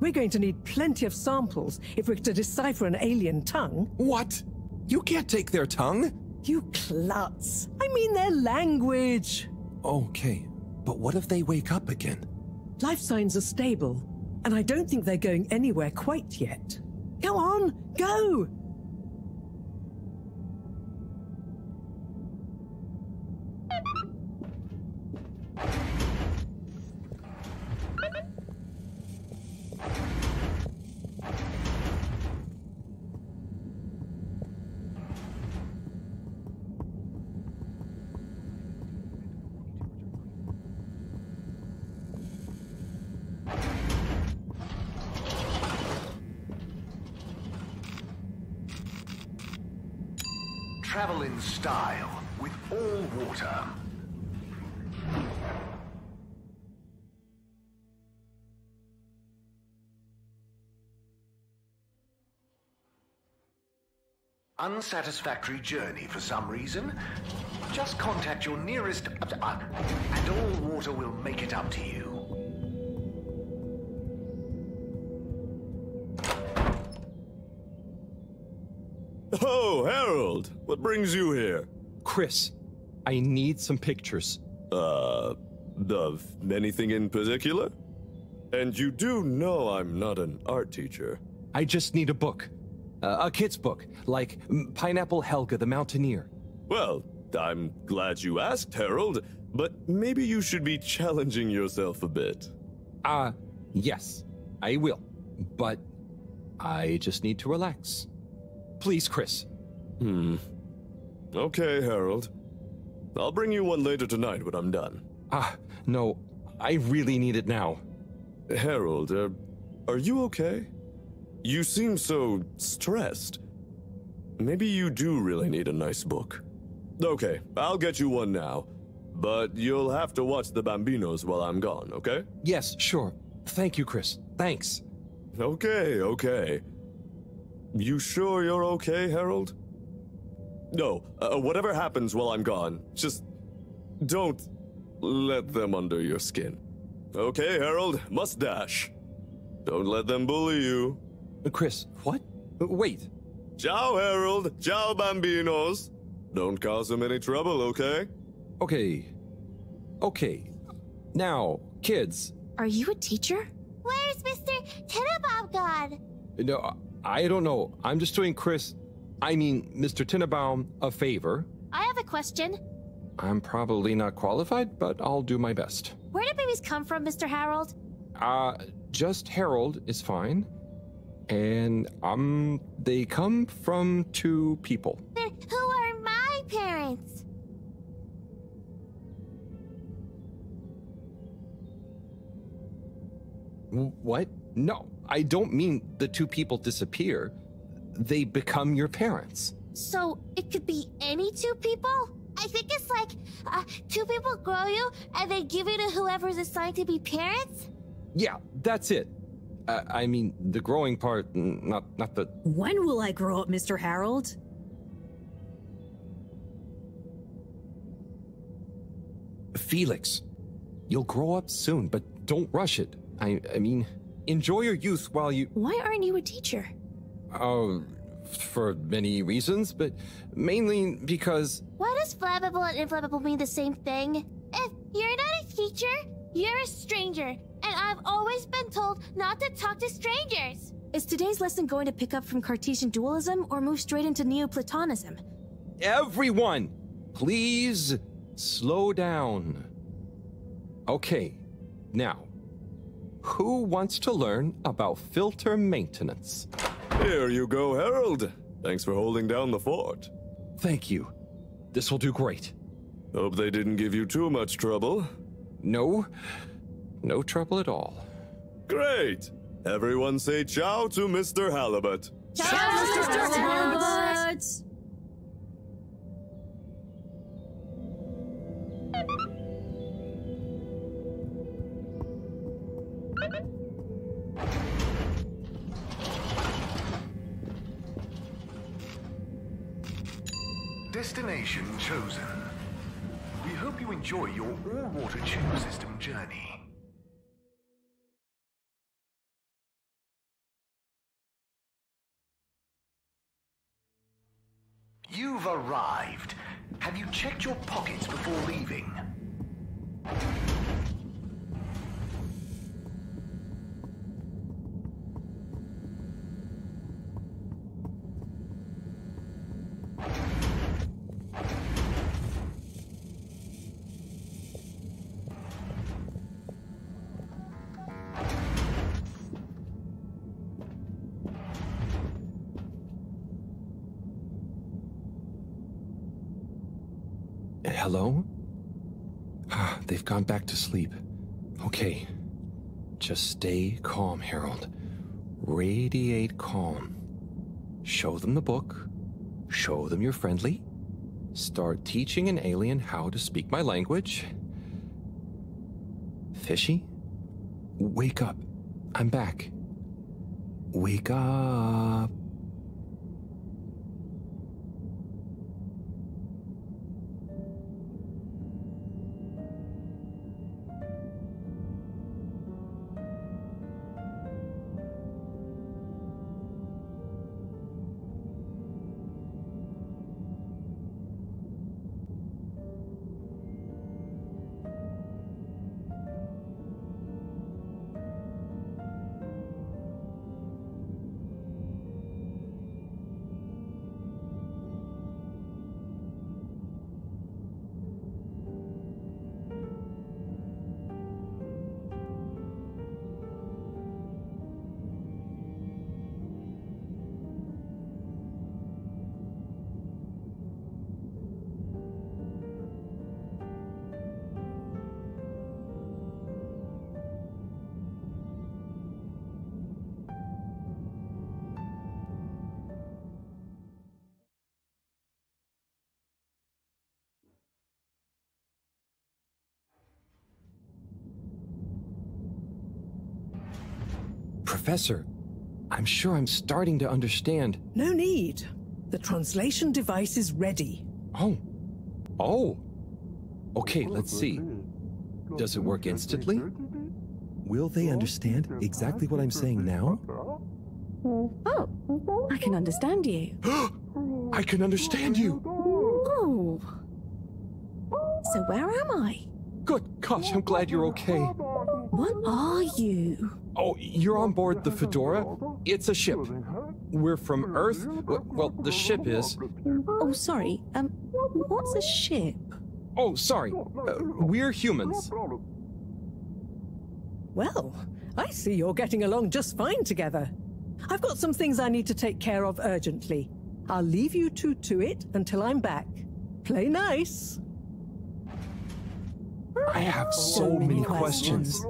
We're going to need plenty of samples if we're to decipher an alien tongue. What? You can't take their tongue? You klutz. I mean their language. Okay, but what if they wake up again? Life signs are stable, and I don't think they're going anywhere quite yet. Go on, go! Unsatisfactory journey for some reason? Just contact your nearest... Uh, and all water will make it up to you. Oh, Harold! What brings you here? Chris, I need some pictures. Uh, of anything in particular? And you do know I'm not an art teacher. I just need a book. Uh, a kid's book, like Pineapple Helga the Mountaineer. Well, I'm glad you asked, Harold, but maybe you should be challenging yourself a bit. Ah, uh, yes, I will. But I just need to relax. Please, Chris. Hmm. Okay, Harold. I'll bring you one later tonight when I'm done. Ah, no. I really need it now. Harold, uh, are you okay? You seem so stressed. Maybe you do really need a nice book. Okay, I'll get you one now. But you'll have to watch the Bambinos while I'm gone, okay? Yes, sure. Thank you, Chris. Thanks. Okay, okay. You sure you're okay, Harold? No, uh, whatever happens while I'm gone, just don't let them under your skin. Okay, Harold, must dash. Don't let them bully you. Chris, what? Wait. Ciao, Harold. Ciao, Bambinos. Don't cause them any trouble, okay? Okay. Okay. Now, kids. Are you a teacher? Where's Mr. Tenenbaum gone? No, I don't know. I'm just doing Chris, I mean, Mr. Tenenbaum, a favor. I have a question. I'm probably not qualified, but I'll do my best. Where do babies come from, Mr. Harold? Uh, just Harold is fine. And, um, they come from two people. Who are my parents? What? No, I don't mean the two people disappear. They become your parents. So it could be any two people? I think it's like uh, two people grow you and they give you to whoever's assigned to be parents? Yeah, that's it. Uh, I mean, the growing part, not not the. When will I grow up, Mr. Harold? Felix, you'll grow up soon, but don't rush it. I I mean, enjoy your youth while you. Why aren't you a teacher? Oh, for many reasons, but mainly because. Why does flammable and inflammable mean the same thing? If you're not a teacher, you're a stranger, and I've always been told not to talk to strangers. Is today's lesson going to pick up from Cartesian dualism or move straight into Neoplatonism? Everyone, please slow down. Okay, now, who wants to learn about filter maintenance? Here you go, Harold. Thanks for holding down the fort. Thank you. This will do great. Hope they didn't give you too much trouble. No, no trouble at all. Great! Everyone say ciao to Mr. Halibut. Ciao, ciao Mr. Halibut! Enjoy your all-water tube system journey. You've arrived. Have you checked your pockets before leaving? Gone back to sleep. Okay. Just stay calm, Harold. Radiate calm. Show them the book. Show them you're friendly. Start teaching an alien how to speak my language. Fishy? Wake up. I'm back. Wake up. Professor, I'm sure I'm starting to understand. No need. The translation device is ready. Oh. Oh. Okay, let's see. Does it work instantly? Will they understand exactly what I'm saying now? Oh, I can understand you. [GASPS] I can understand you. Oh. So where am I? Good gosh, I'm glad you're okay. What are you? Oh, you're on board the Fedora? It's a ship. We're from Earth. Well, the ship is. Oh, sorry. Um, what's a ship? Oh, sorry. Uh, we're humans. Well, I see you're getting along just fine together. I've got some things I need to take care of urgently. I'll leave you two to it until I'm back. Play nice. I have so many questions.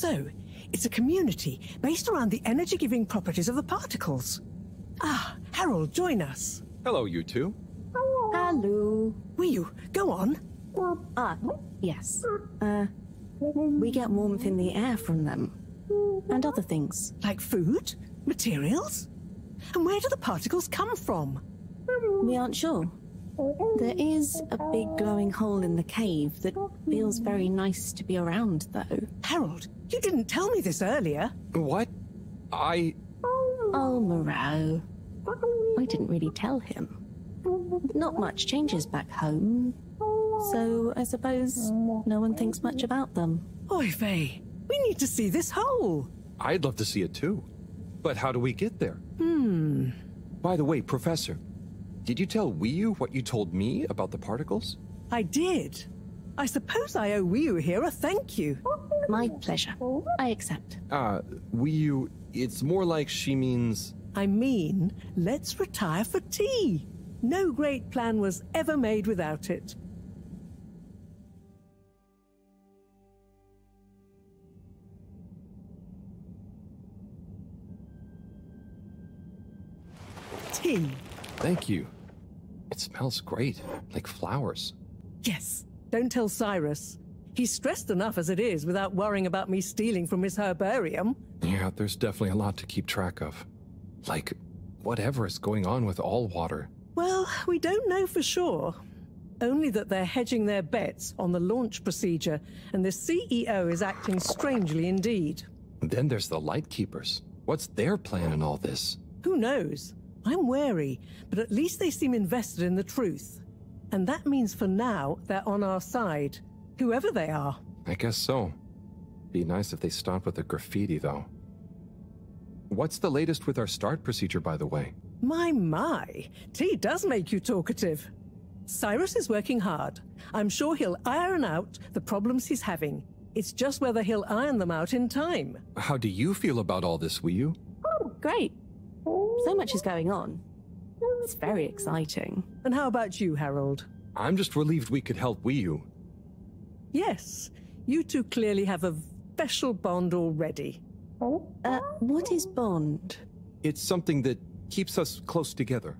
So, it's a community based around the energy giving properties of the particles. Ah, Harold, join us. Hello, you two. Hello. Will you? Go on. Ah, yes. Uh, we get warmth in the air from them. And other things. Like food? Materials? And where do the particles come from? We aren't sure. There is a big glowing hole in the cave that feels very nice to be around, though. Harold, you didn't tell me this earlier. What? I. Oh, Mareaux. I didn't really tell him. Not much changes back home. So I suppose no one thinks much about them. Oy vey, we need to see this hole. I'd love to see it too. But how do we get there? Hmm. By the way, Professor, did you tell Wiyu what you told me about the particles? I did. I suppose I owe you here a thank you. My pleasure. I accept. Uh, we you. It's more like she means. I mean, let's retire for tea. No great plan was ever made without it. Tea. Thank you. It smells great, like flowers. Yes. Don't tell Cyrus. He's stressed enough as it is without worrying about me stealing from his herbarium. Yeah, there's definitely a lot to keep track of. Like, whatever is going on with all water. Well, we don't know for sure. Only that they're hedging their bets on the launch procedure, and the CEO is acting strangely indeed. Then there's the Lightkeepers. What's their plan in all this? Who knows? I'm wary, but at least they seem invested in the truth. And that means for now, they're on our side, whoever they are. I guess so. Be nice if they stopped with the graffiti, though. What's the latest with our start procedure, by the way? My, my. Tea does make you talkative. Cyrus is working hard. I'm sure he'll iron out the problems he's having. It's just whether he'll iron them out in time. How do you feel about all this, Wiyu? Oh, great. So much is going on. It's very exciting. And how about you, Harold? I'm just relieved we could help Wiyu. Yes, you two clearly have a special bond already. Uh, what is bond? It's something that keeps us close together.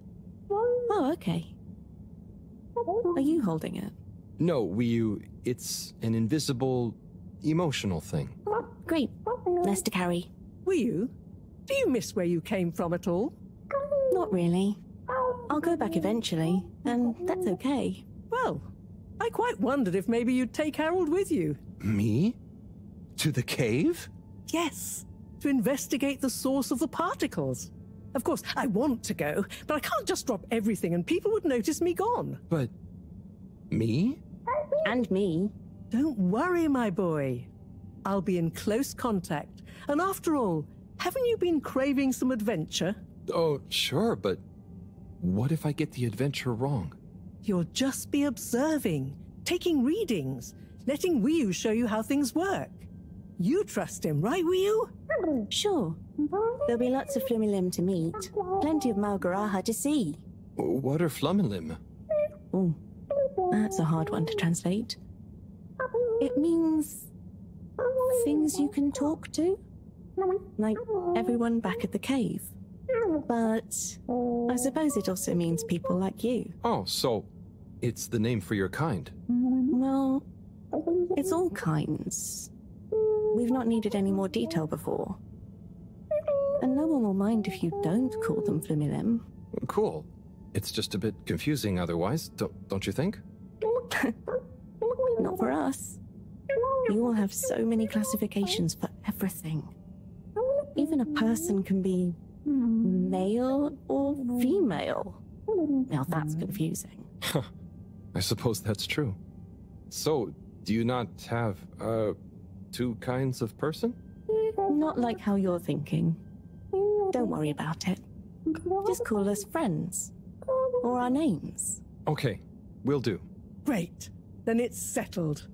Oh, okay. Are you holding it? No, Wiyu, it's an invisible, emotional thing. Great. Less to carry. Wiyu, do you miss where you came from at all? Not really. I'll go back eventually, and that's okay. Well, I quite wondered if maybe you'd take Harold with you. Me? To the cave? Yes, to investigate the source of the particles. Of course, I want to go, but I can't just drop everything and people would notice me gone. But. me? And me. Don't worry, my boy. I'll be in close contact. And after all, haven't you been craving some adventure? Oh, sure, but what if I get the adventure wrong? You'll just be observing, taking readings, letting Wiyu show you how things work. You trust him, right, Wiyu? Sure. There'll be lots of Flumilim to meet, plenty of Malgaraha to see. What are Flumilim? Oh, that's a hard one to translate. It means things you can talk to, like everyone back at the cave. But I suppose it also means people like you. Oh, so it's the name for your kind. Well, it's all kinds. We've not needed any more detail before. And no one will mind if you don't call them Flumilim. Cool. It's just a bit confusing otherwise, don't, don't you think? [LAUGHS] Not for us. You all have so many classifications for everything. Even a person can be male or female. Now that's confusing. I suppose that's true. So, do you not have, uh, two kinds of person? Not like how you're thinking. Don't worry about it. Just call us friends. Or our names. Okay, we'll do. Great. Then it's settled.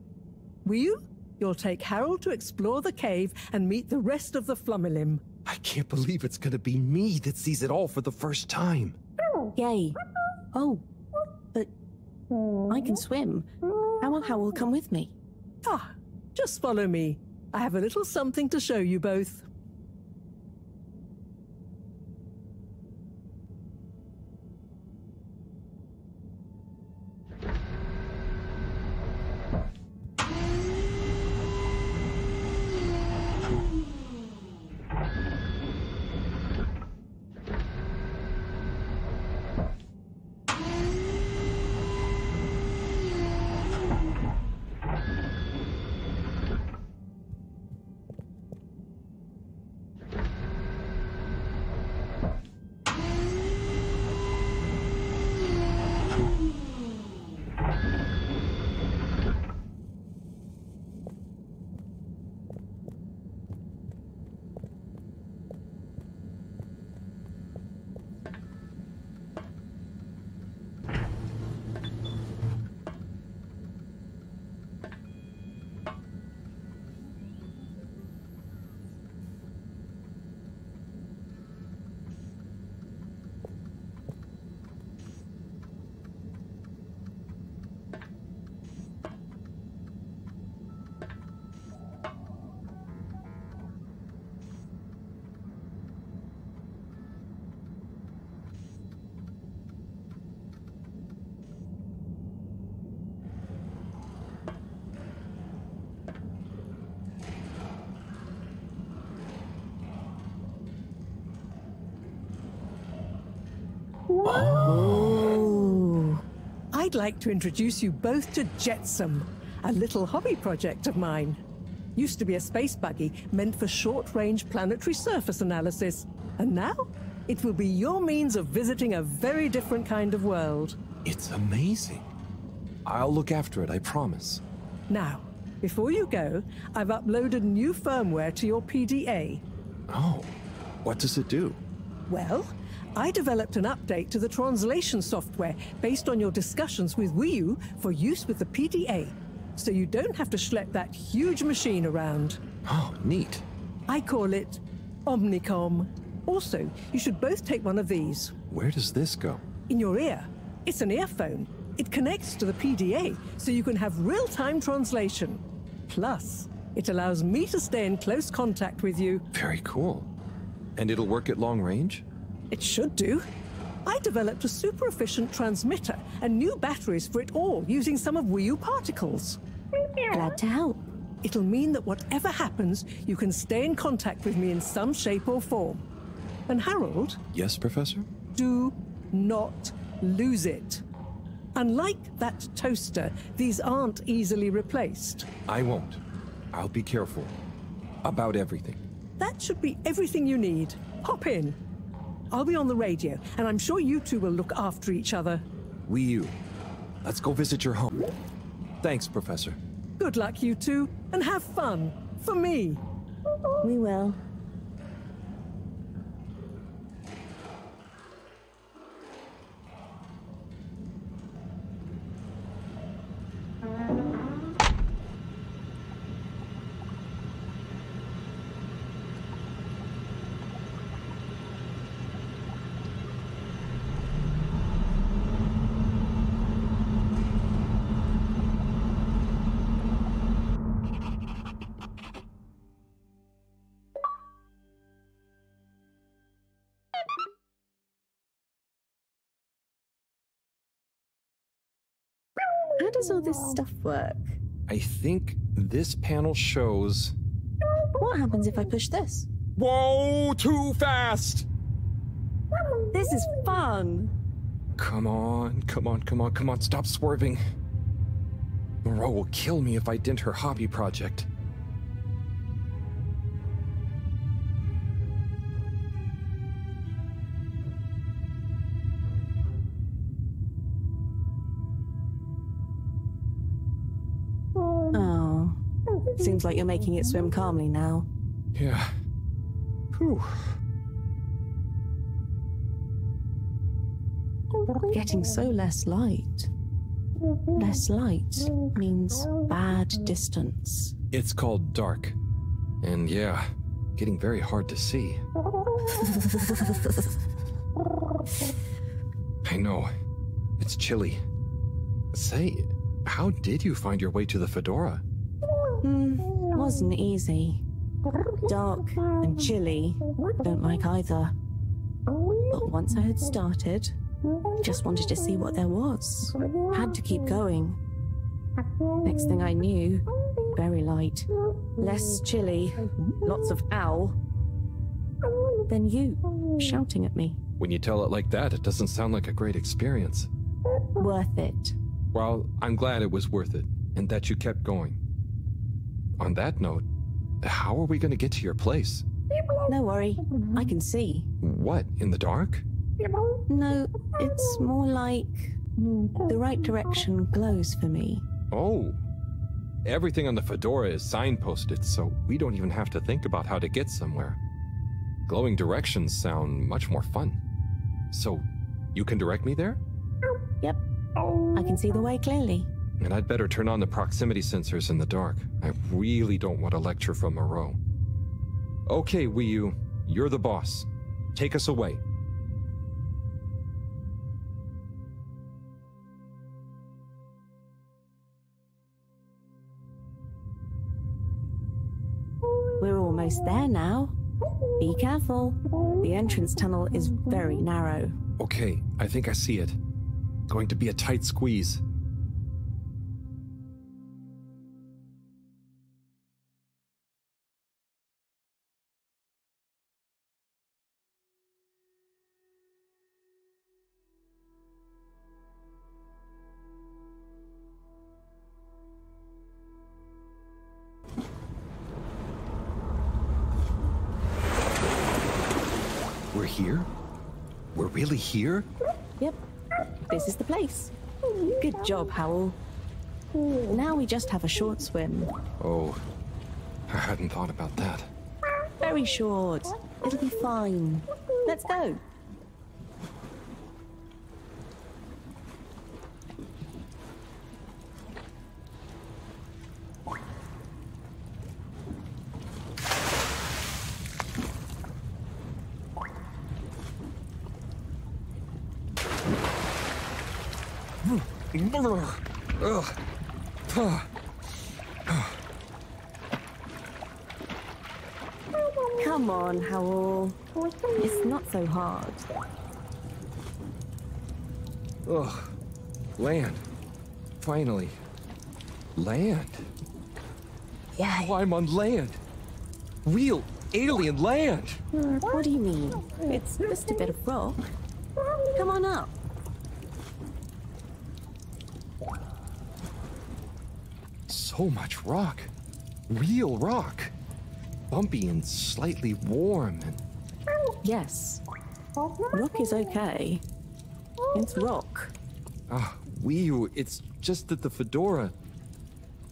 Wiyu, you? You'll take Harold to explore the cave and meet the rest of the Flumilim. I can't believe it's gonna be me that sees it all for the first time. Yay. Oh, but I can swim. How will Howell come with me? Ah, just follow me. I have a little something to show you both. Like to introduce you both to Jetsam, a little hobby project of mine. Used to be a space buggy meant for short-range planetary surface analysis, and now it will be your means of visiting a very different kind of world. It's amazing. I'll look after it, I promise. Now, before you go, I've uploaded new firmware to your PDA. Oh, what does it do? Well, I developed an update to the translation software based on your discussions with Wiyu for use with the PDA, so you don't have to schlep that huge machine around. Oh, neat. I call it Omnicom. Also, you should both take one of these. Where does this go? In your ear. It's an earphone. It connects to the PDA, so you can have real-time translation. Plus, it allows me to stay in close contact with you. Very cool. And it'll work at long range? It should do. I developed a super efficient transmitter and new batteries for it all using some of Wiyu particles. Glad to help. It'll mean that whatever happens, you can stay in contact with me in some shape or form. And Harold? Yes, Professor? Do not lose it. Unlike that toaster, these aren't easily replaced. I won't. I'll be careful. About everything. That should be everything you need. Hop in. I'll be on the radio, and I'm sure you two will look after each other. Wiyu. let's go visit your home. Thanks, Professor. Good luck, you two, and have fun. For me. We will. Does all this stuff work? I think this panel shows. What happens if I push this? Whoa, too fast! This is fun! Come on, come on, come on, come on, stop swerving. Mareaux will kill me if I dent her hobby project. Seems like you're making it swim calmly now. Yeah. Whew. Getting so less light. Less light means bad distance. It's called dark. And yeah, getting very hard to see. [LAUGHS] I know. It's chilly. Say, how did you find your way to the Fedora? Hmm, wasn't easy. Dark and chilly. Don't like either. But once I had started, just wanted to see what there was. Had to keep going. Next thing I knew, very light, less chilly, lots of owl. Then you, shouting at me. When you tell it like that, it doesn't sound like a great experience. Worth it. Well, I'm glad it was worth it, and that you kept going. On that note, how are we going to get to your place? No worry, I can see. What, in the dark? No, it's more like the right direction glows for me. Oh. Everything on the Fedora is signposted, so we don't even have to think about how to get somewhere. Glowing directions sound much more fun. So, you can direct me there? Yep. I can see the way clearly. And I'd better turn on the proximity sensors in the dark. I really don't want a lecture from Mareaux. Okay, Wiyu, you're the boss. Take us away. We're almost there now. Be careful. The entrance tunnel is very narrow. Okay, I think I see it. Going to be a tight squeeze. Here? We're really here? Yep, this is the place. Good job, Howell. Now we just have a short swim. Oh, I hadn't thought about that. Very short. It'll be fine. Let's go. Come on, Howell. It's not so hard. Ugh. Land. Finally. Land. Yeah. Wow, I'm on land. Real alien land. What do you mean? It's just a bit of rock. Come on up. So much rock. Real rock. Bumpy and slightly warm and Yes. Rock is okay. It's rock. Ah, Wii it's just that the fedora.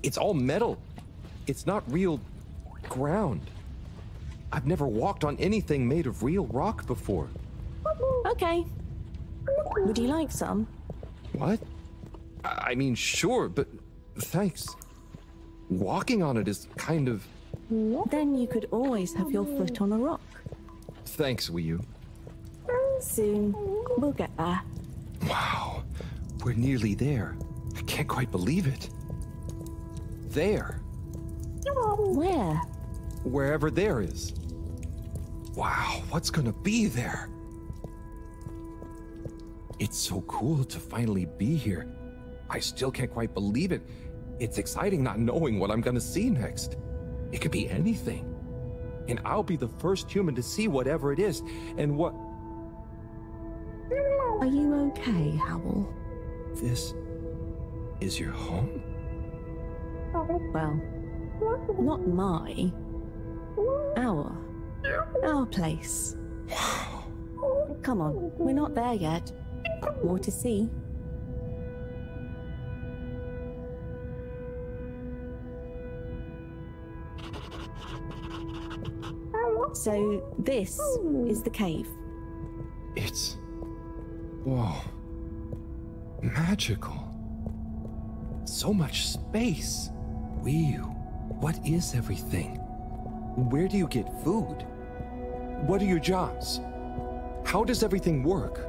It's all metal. It's not real ground. I've never walked on anything made of real rock before. Okay. Would you like some? What? I I mean, sure, but thanks. Walking on it is kind of. Then you could always have your foot on a rock. Thanks, Wiyu. Soon, we'll get there. Wow, we're nearly there. I can't quite believe it. There, Where? wherever there is. Wow, what's gonna be there? It's so cool to finally be here. I still can't quite believe it. It's exciting not knowing what I'm gonna see next. It could be anything. And I'll be the first human to see whatever it is. And what. Are you okay, Howell? This is your home? Well, not my. Our. Our place. Come on, we're not there yet. More to see. So, this is the cave. It's. Whoa. Magical. So much space. Wii what is everything? Where do you get food? What are your jobs? How does everything work?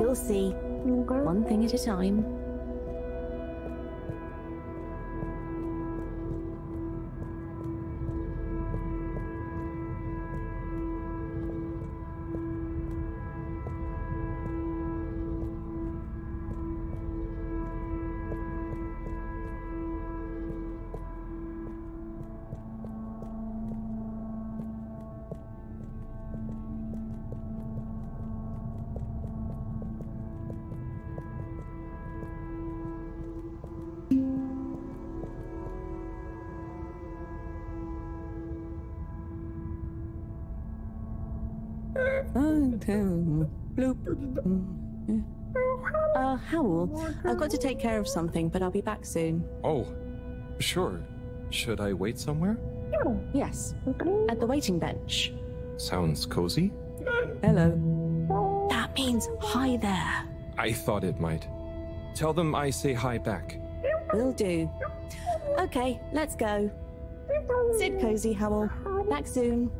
You'll see. One thing at a time. Bloop. Uh, Howell, I've got to take care of something, but I'll be back soon. Oh, sure. Should I wait somewhere? Yes, at the waiting bench. Sounds cozy. Hello. That means hi there. I thought it might. Tell them I say hi back. Will do. Okay, let's go. Sit cozy, Howell. Back soon.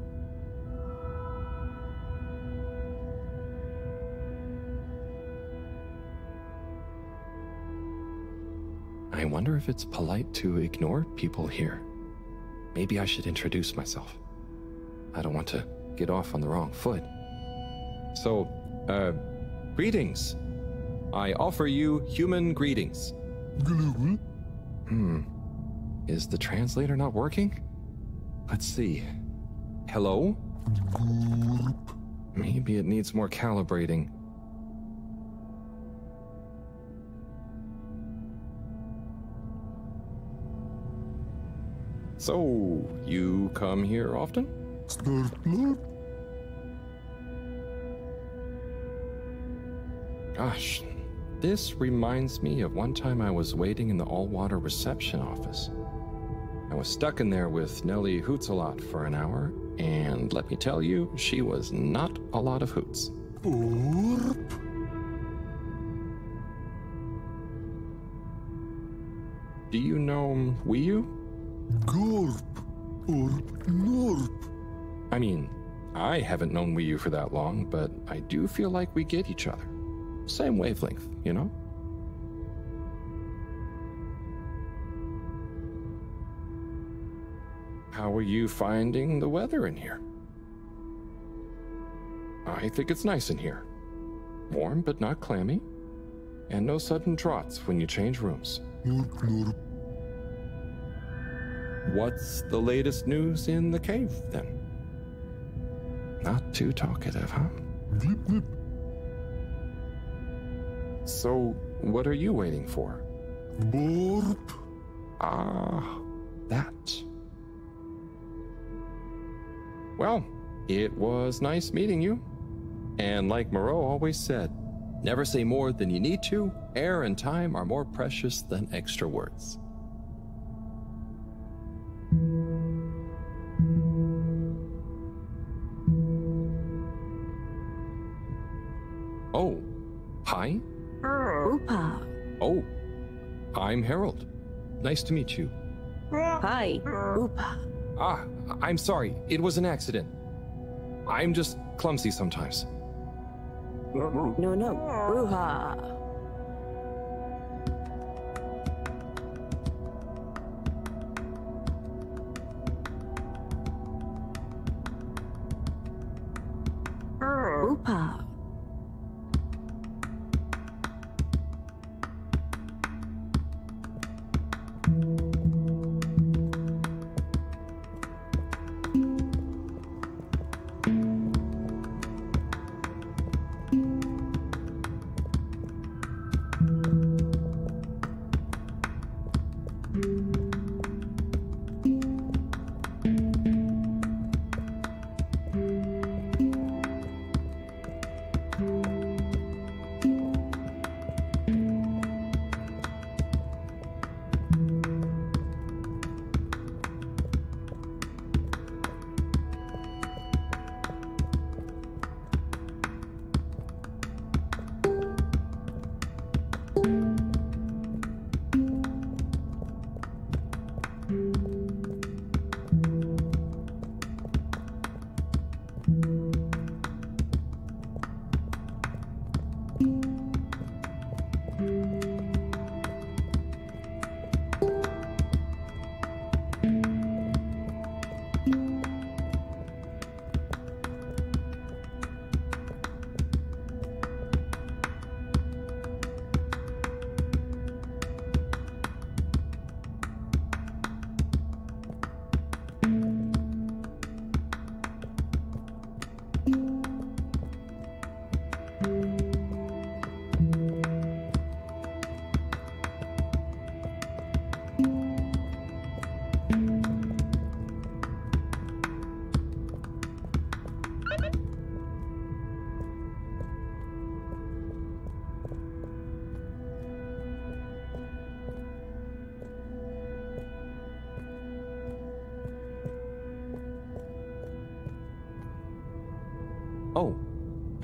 Wonder if it's polite to ignore people here. Maybe I should introduce myself. I don't want to get off on the wrong foot. So, uh, greetings. I offer you human greetings. Hmm. Is the translator not working? Let's see. Hello? Maybe it needs more calibrating. So, you come here often? Gosh, this reminds me of one time I was waiting in the all water reception office. I was stuck in there with Nellie Hootsalot for an hour, and let me tell you, she was not a lot of hoots. Do you know Wiyu? Gorp or Norp. I mean, I haven't known Wiyu for that long, but I do feel like we get each other. Same wavelength, you know? How are you finding the weather in here? I think it's nice in here. Warm but not clammy. And no sudden draughts when you change rooms. What's the latest news in the cave, then? Not too talkative, huh? So, what are you waiting for? Borp. Ah, that. Well, it was nice meeting you. And like Mareaux always said, never say more than you need to. Air and time are more precious than extra words. I'm Harold. Nice to meet you. Hi, Oopa. Ah, I'm sorry. It was an accident. I'm just clumsy sometimes. No, no, Bruja.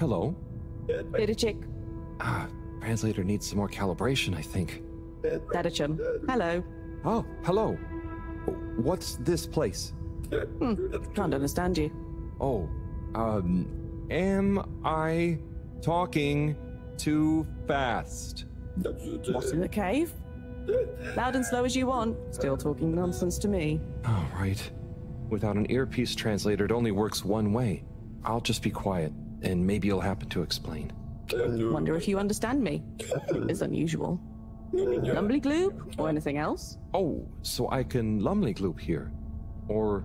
Hello. Chick. Ah, translator needs some more calibration, I think. Dadachum. Hello. Oh, hello. What's this place? Hmm, can't understand you. Oh, um, am I talking too fast? What's in the cave? Loud and slow as you want. Still talking nonsense to me. Oh, right. Without an earpiece translator, it only works one way. I'll just be quiet, and maybe you'll happen to explain. Wonder if you understand me. It's unusual. Lumbly gloop or anything else? Oh, so I can Lumley Gloop here. Or.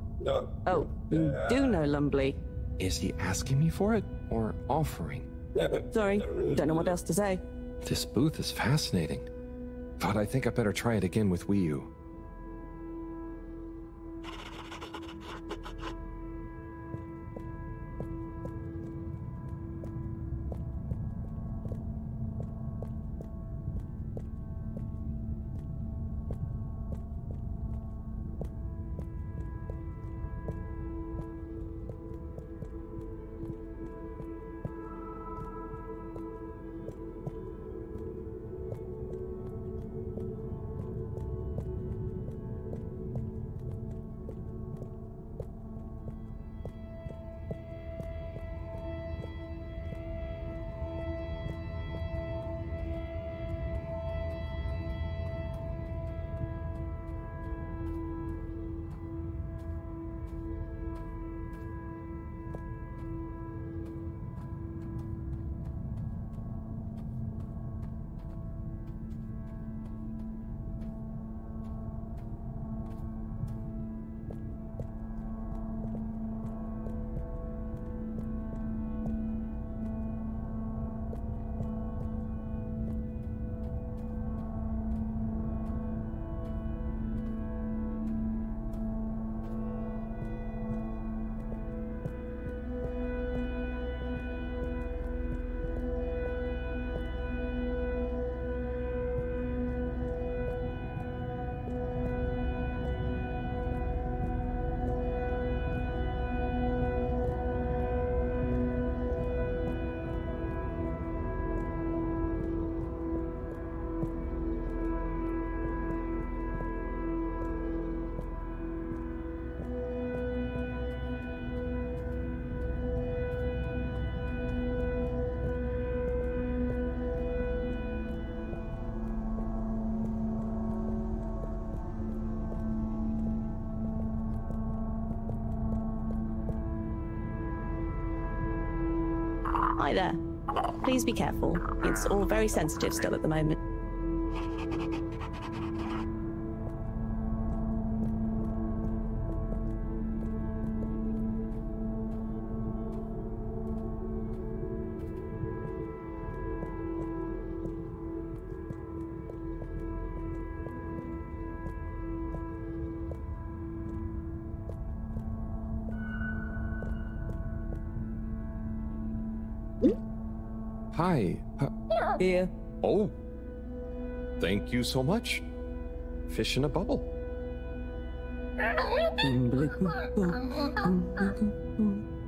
Oh, you do know Lumbly. Is he asking me for it or offering? Sorry, don't know what else to say. This booth is fascinating. But I think I better try it again with Wiyu. Hi there. Please be careful. It's all very sensitive still at the moment. Thank you so much. Fish in a bubble. [LAUGHS] Mm,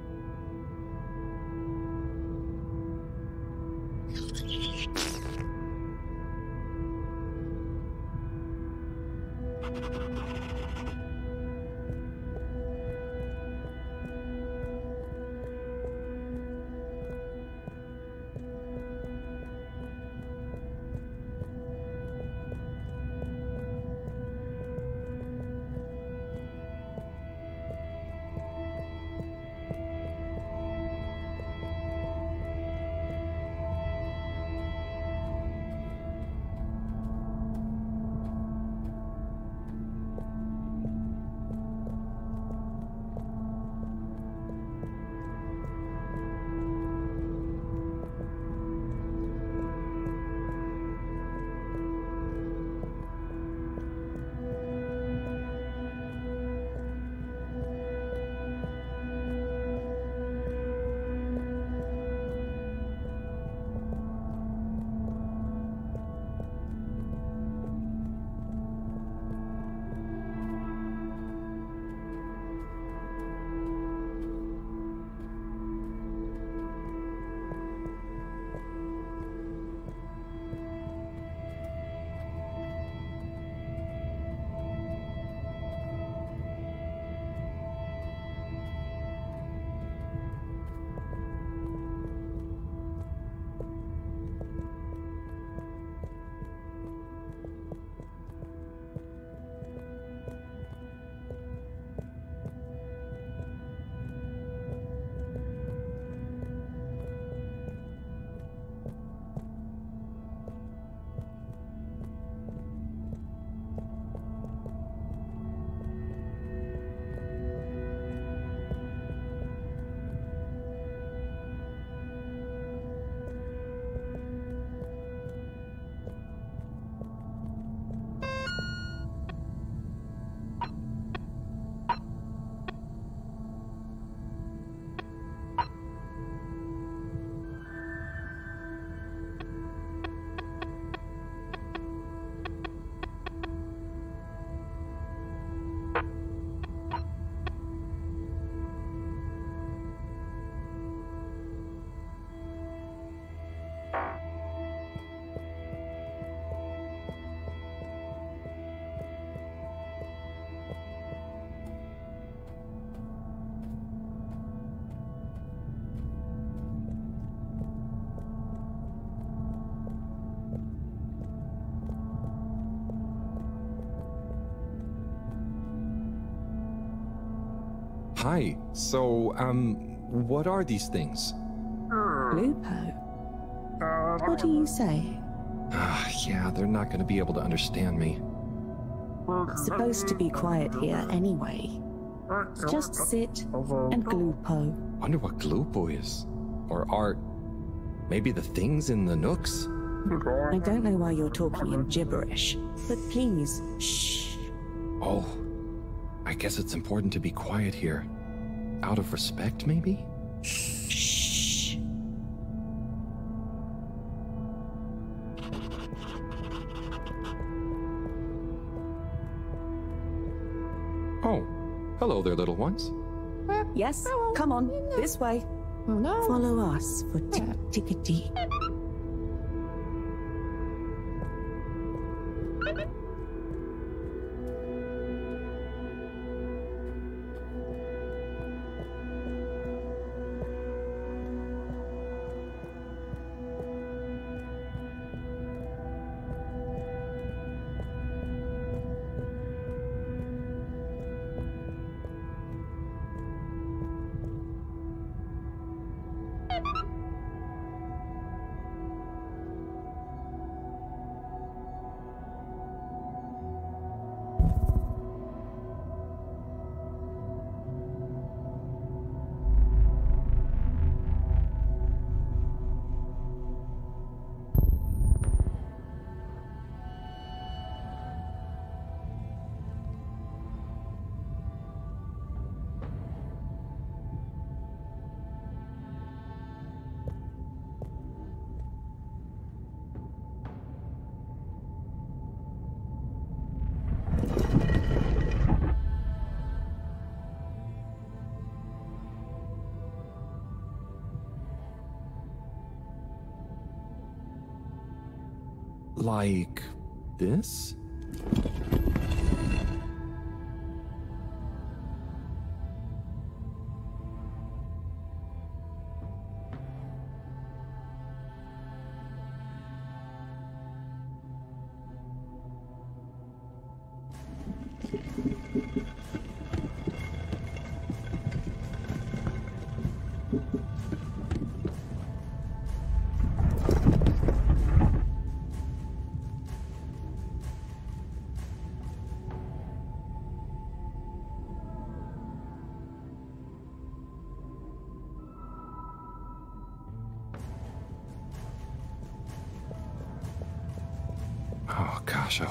Hi. So, um, what are these things? Lupo. What do you say? Ah, yeah, they're not going to be able to understand me. Supposed to be quiet here anyway. Just sit and glupo. Wonder what Glupo is. Or art. maybe the things in the nooks? I don't know why you're talking in gibberish, but please, shh. Oh, I guess it's important to be quiet here. Out of respect, maybe? Shh. Oh, hello there, little ones. Yes, come on, this way. Oh, no. Follow us for tick tickety. Like this?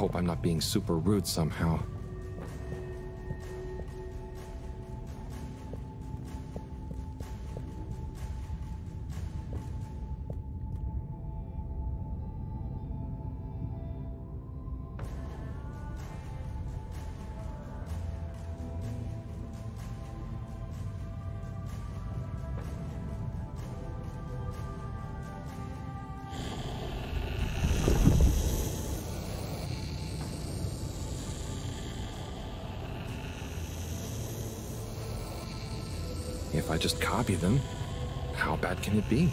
Hope I'm not being super rude somehow. If I just copy them, how bad can it be?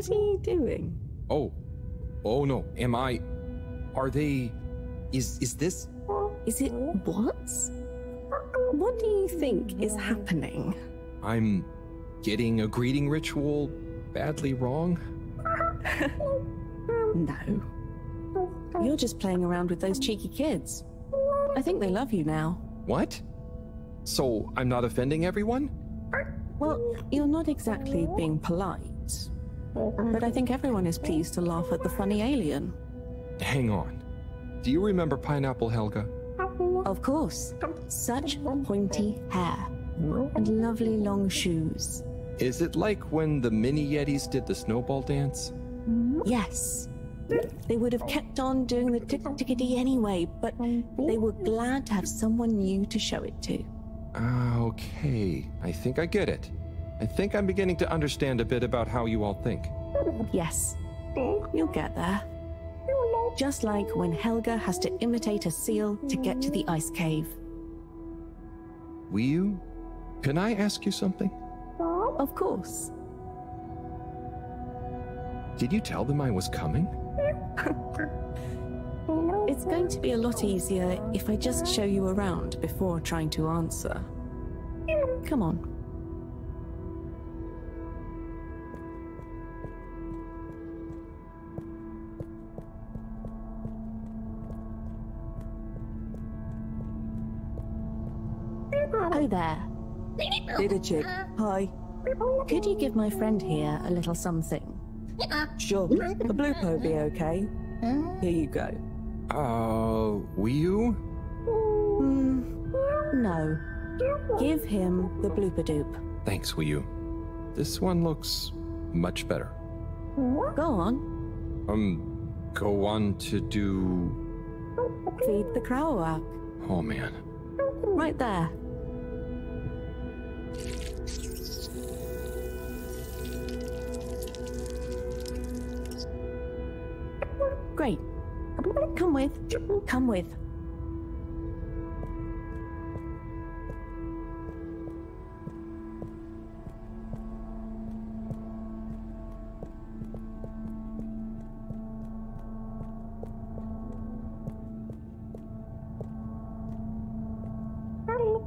What are you doing? Oh. No. Am I. Are they. Is. Is this. Is it what? What do you think is happening? I'm getting a greeting ritual badly wrong? No. You're just playing around with those cheeky kids. I think they love you now. What? So I'm not offending everyone? Well, you're not exactly being polite. But I think everyone is pleased to laugh at the funny alien. Hang on. Do you remember Pineapple Helga? Of course. Such pointy hair. And lovely long shoes. Is it like when the mini Yetis did the snowball dance? Yes. They would have kept on doing the tick tickety anyway, but they were glad to have someone new to show it to. Ah, okay. I think I get it. I think I'm beginning to understand a bit about how you all think. Yes. You'll get there. Just like when Helga has to imitate a seal to get to the ice cave. Will you? can I ask you something? Of course. Did you tell them I was coming? [LAUGHS] It's going to be a lot easier if I just show you around before trying to answer. Come on. Oh there. Little chick. Hi. Could you give my friend here a little something? Sure. A blue po be okay. Here you go. Uh, Wiyu? Hmm, no. Give him the blooper doop. Thanks, Wiyu. This one looks much better. Go on. Um, go on to do. Feed the Crowak. Oh man. Right there. Great. Come with. Come with.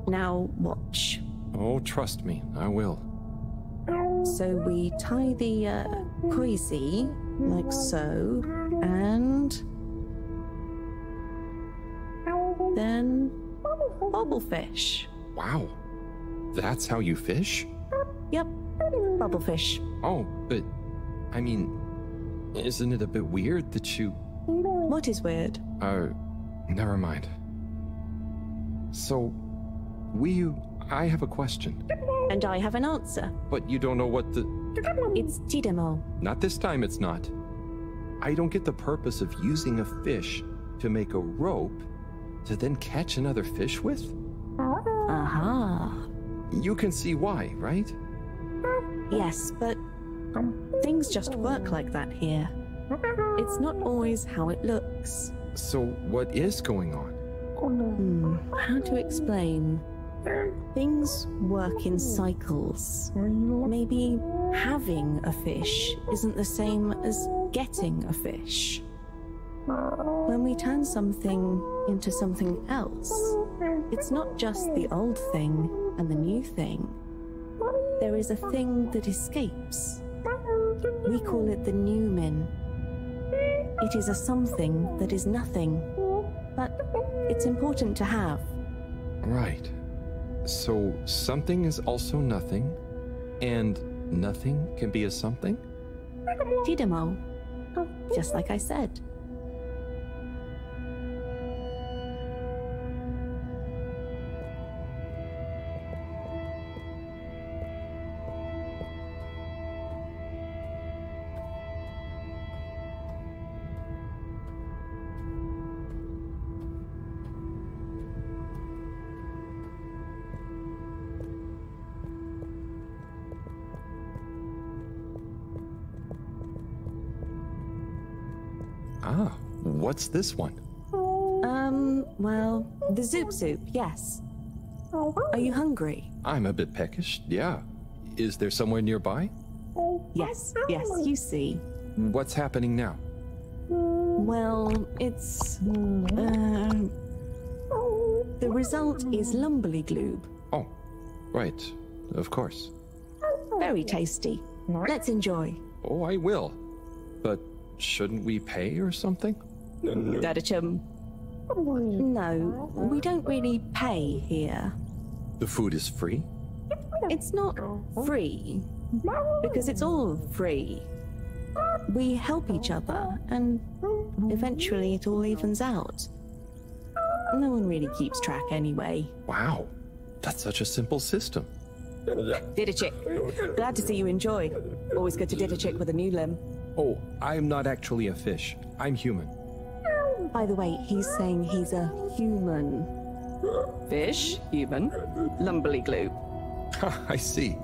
Now watch. Oh, trust me, I will. So we tie the uh, Koizi like so, and then bubblefish. Wow. That's how you fish? Yep, bubblefish. Oh, but I mean, isn't it a bit weird that you. What is weird? Uh, never mind. So, Wiyu I have a question. And I have an answer. But you don't know what the. It's Tidemo. Not this time, it's not. I don't get the purpose of using a fish to make a rope to then catch another fish with? Aha. You can see why, right? Yes, but things just work like that here. It's not always how it looks. So, what is going on? Hmm, how to explain? Things work in cycles. Maybe having a fish isn't the same as getting a fish. When we turn something into something else, it's not just the old thing and the new thing. There is a thing that escapes. We call it the Newman. It is a something that is nothing, but it's important to have. Right. So, something is also nothing, and nothing can be a something? Tidemo. Just like I said. What's this one? Um, well, the Zoop Zoop, yes. Are you hungry? I'm a bit peckish, yeah. Is there somewhere nearby? Yes, yes, you see. What's happening now? Well, it's. Uh, the result is Lumberly Gloob. Oh, right, of course. Very tasty. Let's enjoy. Oh, I will. But shouldn't we pay or something? Dadachum. No, we don't really pay here. The food is free? It's not free, because it's all free. We help each other, and eventually it all evens out. No one really keeps track anyway. Wow, that's such a simple system. Didachick, glad to see you enjoy. Always good to Didachick with a new limb. Oh, I'm not actually a fish. I'm human. By the way, he's saying he's a human. Fish, human, Lumberly Glue. I see.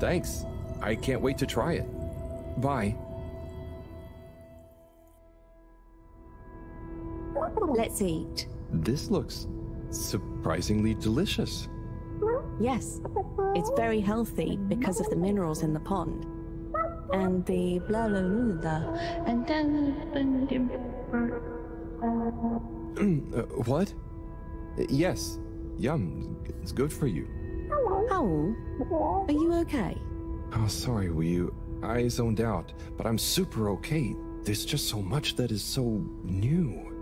Thanks. I can't wait to try it. Bye. Let's eat. This looks surprisingly delicious. Yes, it's very healthy because of the minerals in the pond. And the blah blah blah blah. And then. Uh, what? Yes. Yum. It's good for you. Owl, are you okay? Oh, sorry, Wiyu. I zoned out, but I'm super okay. There's just so much that is so new.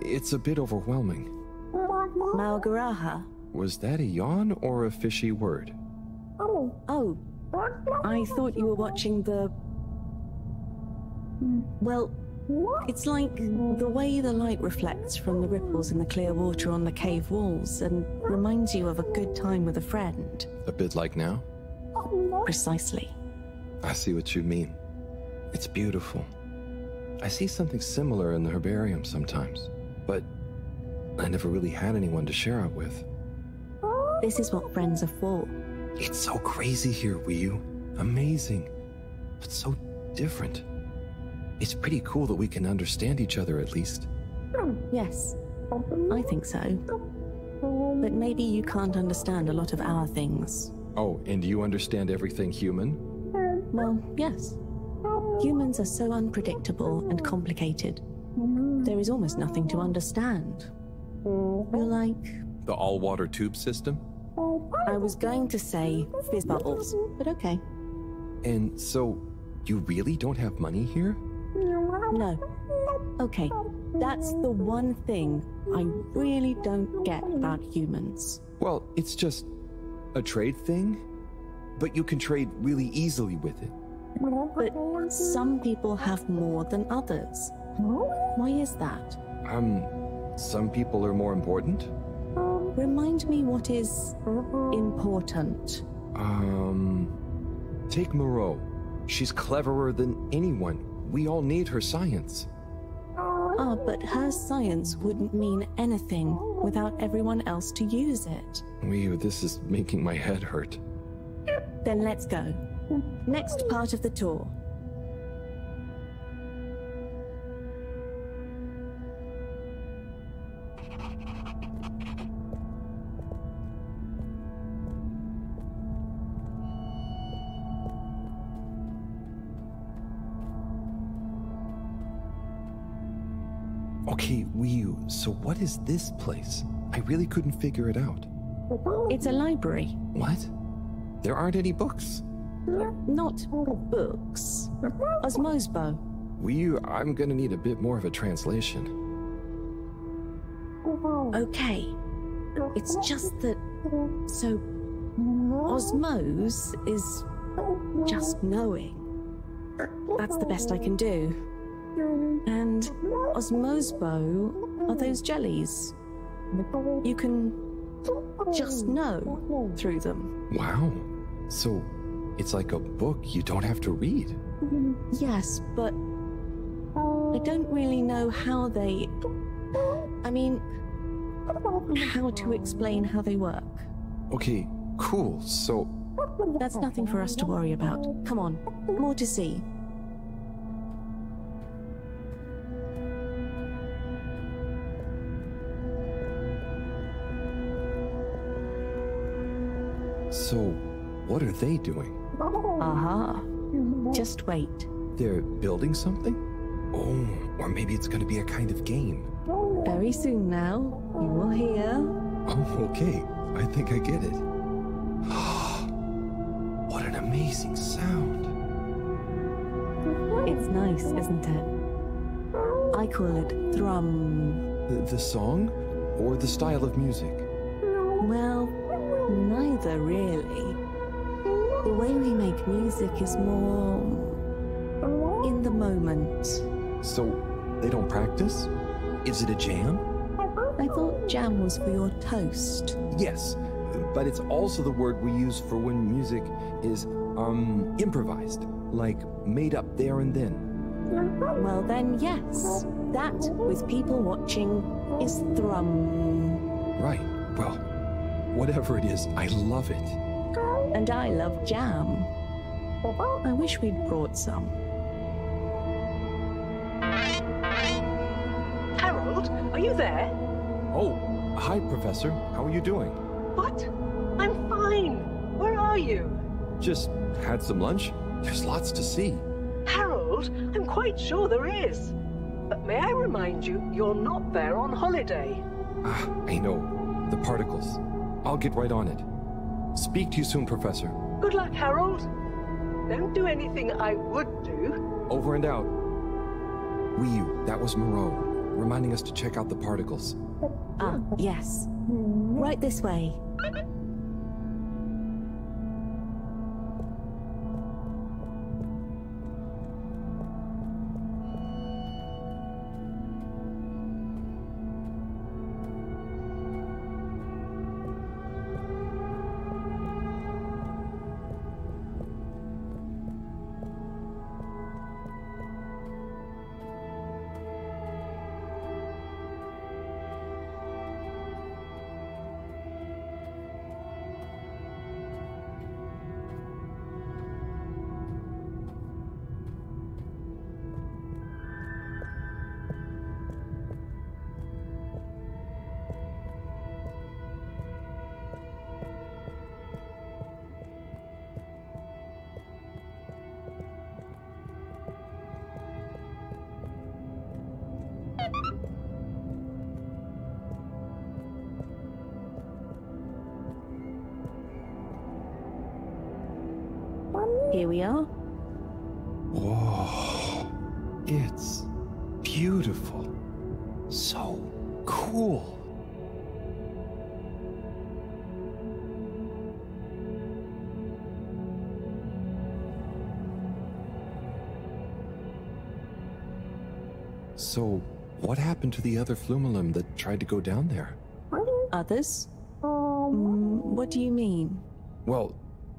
It's a bit overwhelming. Malgaraha. Was that a yawn or a fishy word? Oh. Oh, I thought you were watching the. Well, it's like the way the light reflects from the ripples in the clear water on the cave walls and reminds you of a good time with a friend. A bit like now? Precisely. I see what you mean. It's beautiful. I see something similar in the herbarium sometimes, but I never really had anyone to share it with. This is what friends are for. It's so crazy here, Wiyu Amazing, but so different. It's pretty cool that we can understand each other at least. Oh, yes, I think so. But maybe you can't understand a lot of our things. Oh, and you understand everything human? Well, yes. Humans are so unpredictable and complicated. There is almost nothing to understand. We're like. The all water tube system? I was going to say fizz bubbles, but okay. And so, you really don't have money here? No. Okay, that's the one thing I really don't get about humans. Well, it's just a trade thing, but you can trade really easily with it. But some people have more than others. Why is that? Um, some people are more important? Remind me what is important. Um. Take Mareaux. She's cleverer than anyone. We all need her science. Ah, but her science wouldn't mean anything without everyone else to use it. We, this is making my head hurt. Then let's go. Next part of the tour. So what is this place? I really couldn't figure it out. It's a library. What? There aren't any books. Not books. Osmosbo. Wiyu I'm gonna need a bit more of a translation. Okay. It's just that. So. Osmose is. just knowing. That's the best I can do. And Osmosbo are those jellies. You can just know through them. Wow. So, it's like a book you don't have to read. Yes, but I don't really know how they. I mean, how to explain how they work. Okay, cool. So, That's nothing for us to worry about. Come on, more to see. So what are they doing? Uh huh. Just wait. They're building something? Oh, or maybe it's gonna be a kind of game. Very soon now, you will hear. Oh, okay. I think I get it. [GASPS] what an amazing sound. It's nice, isn't it? I call it thrum. The, the song? Or the style of music? Well, neither really. The way we make music is more. in the moment. So, they don't practice? Is it a jam? I thought jam was for your toast. Yes, but it's also the word we use for when music is, um, improvised, like made up there and then. Well, then, yes. That, with people watching, is thrum. Right, well, whatever it is, I love it. And I love jam. I wish we'd brought some. Harold, are you there? Oh, hi, Professor. How are you doing? What? I'm fine. Where are you? Just had some lunch? There's lots to see. Harold, I'm quite sure there is. But may I remind you, you're not there on holiday. Ah, I know. The particles. I'll get right on it. Speak to you soon, Professor. Good luck, Harold. Don't do anything I would do. Over and out. Wiyu that was Mareaux, reminding us to check out the particles. Ah, yes. Right this way. Happened to the other Flumelum that tried to go down there? Others? Mm, what do you mean? Well,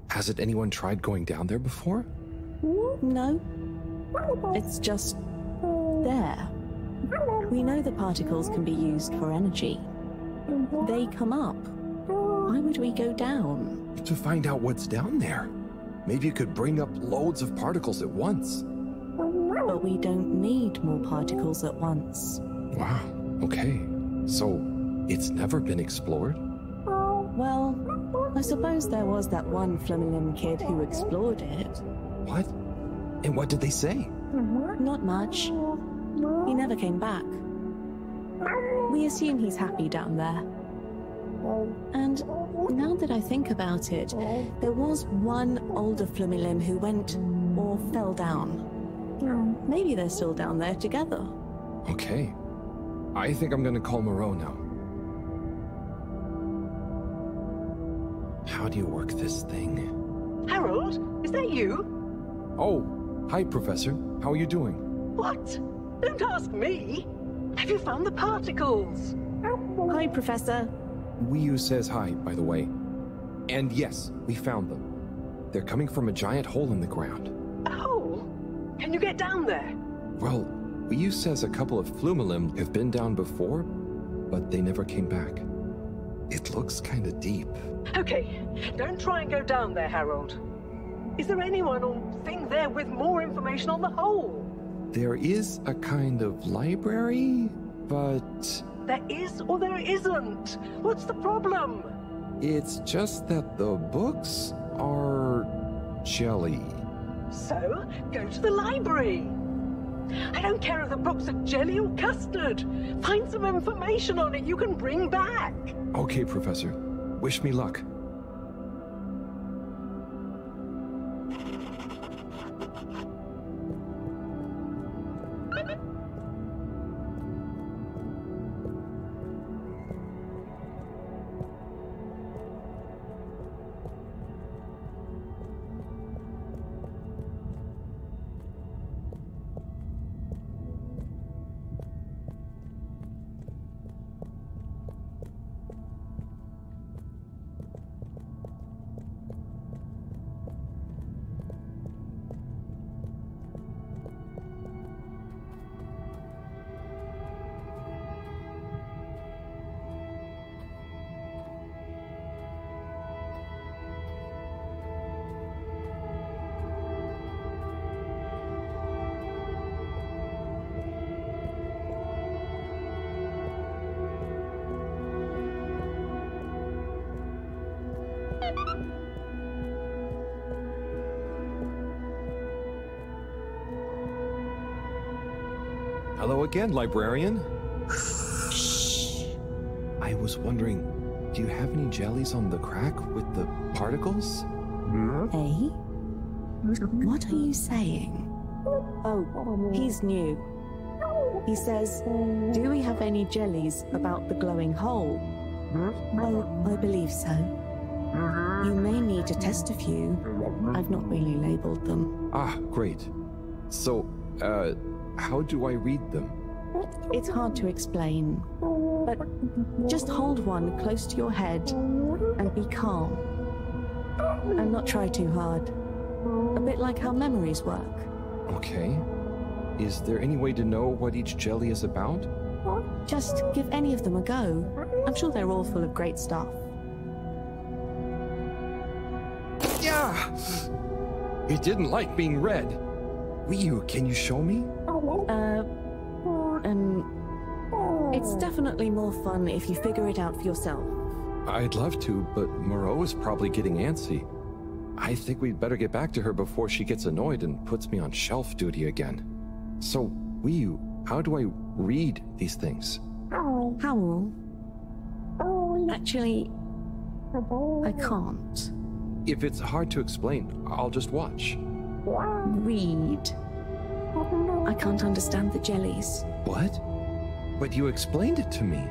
hasn't anyone tried going down there before? No. It's just there. We know the particles can be used for energy. They come up. Why would we go down? To find out what's down there. Maybe you could bring up loads of particles at once. But we don't need more particles at once. Wow, okay. So, it's never been explored? Well, I suppose there was that one Flemmingham kid who explored it. What? And what did they say? Not much. He never came back. We assume he's happy down there. And now that I think about it, there was one older Flumilim who went or fell down. Maybe they're still down there together. Okay. I think I'm gonna call Mareaux now. How do you work this thing? Harold, is that you? Oh, hi, Professor. How are you doing? What? Don't ask me. Have you found the particles? Hi, Professor. Wiyu says hi, by the way. And yes, we found them. They're coming from a giant hole in the ground. A hole? Can you get down there? Well, Wiyu says a couple of Flumilim have been down before, but they never came back. It looks kinda deep. Okay, don't try and go down there, Harold. Is there anyone or thing there with more information on the hole? There is a kind of library, but There is or there isn't. What's the problem? it's just that the books are jelly. So, go to the library. I don't care if the books are jelly or custard. Find some information on it you can bring back. Okay, Professor. Wish me luck. Hello again, librarian. Shh. I was wondering, do you have any jellies on the crack with the particles? Eh? What are you saying? Oh, he's new. He says, Do we have any jellies about the glowing hole? Oh, I believe so. You may need to test a few. I've not really labeled them. Ah, great. So, uh, how do I read them? It's hard to explain, but just hold one close to your head and be calm. And not try too hard. A bit like how memories work. Okay. Is there any way to know what each jelly is about? Just give any of them a go. I'm sure they're all full of great stuff. Yeah! It didn't like being read. Wiyu, can you show me? Uh, and it's definitely more fun if you figure it out for yourself. I'd love to, but Mareaux is probably getting antsy. I think we'd better get back to her before she gets annoyed and puts me on shelf duty again. So, Wiyu, how do I read these things? Howl. Actually, I can't. If it's hard to explain, I'll just watch. Read. I can't understand the jellies. What? But you explained it to me.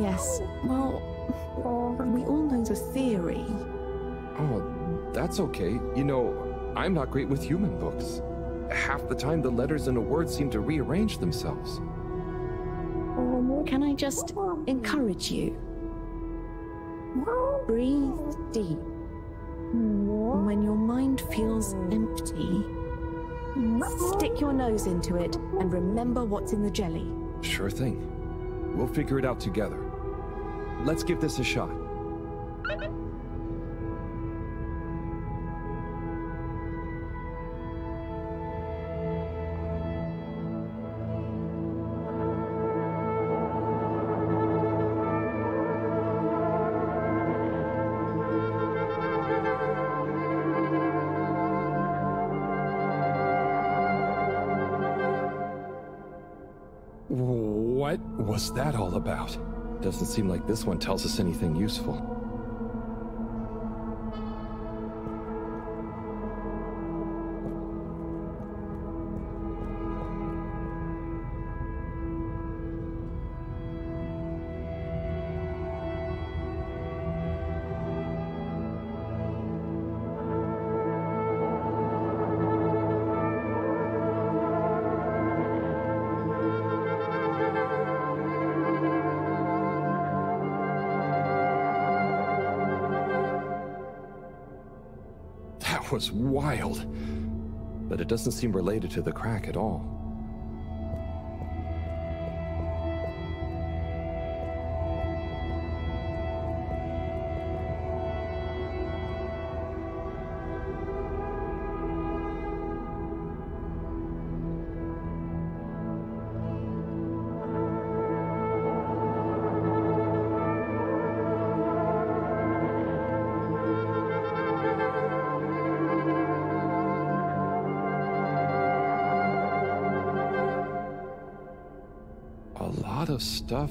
Yes, well, we all know the theory. Oh, that's okay. You know, I'm not great with human books. Half the time, the letters in a word seem to rearrange themselves. Can I just encourage you? Breathe deep. When your mind feels empty, stick your nose into it and remember what's in the jelly. Sure thing. We'll figure it out together. Let's give this a shot. What was that all about? Doesn't seem like this one tells us anything useful. Wild. But it doesn't seem related to the crack at all.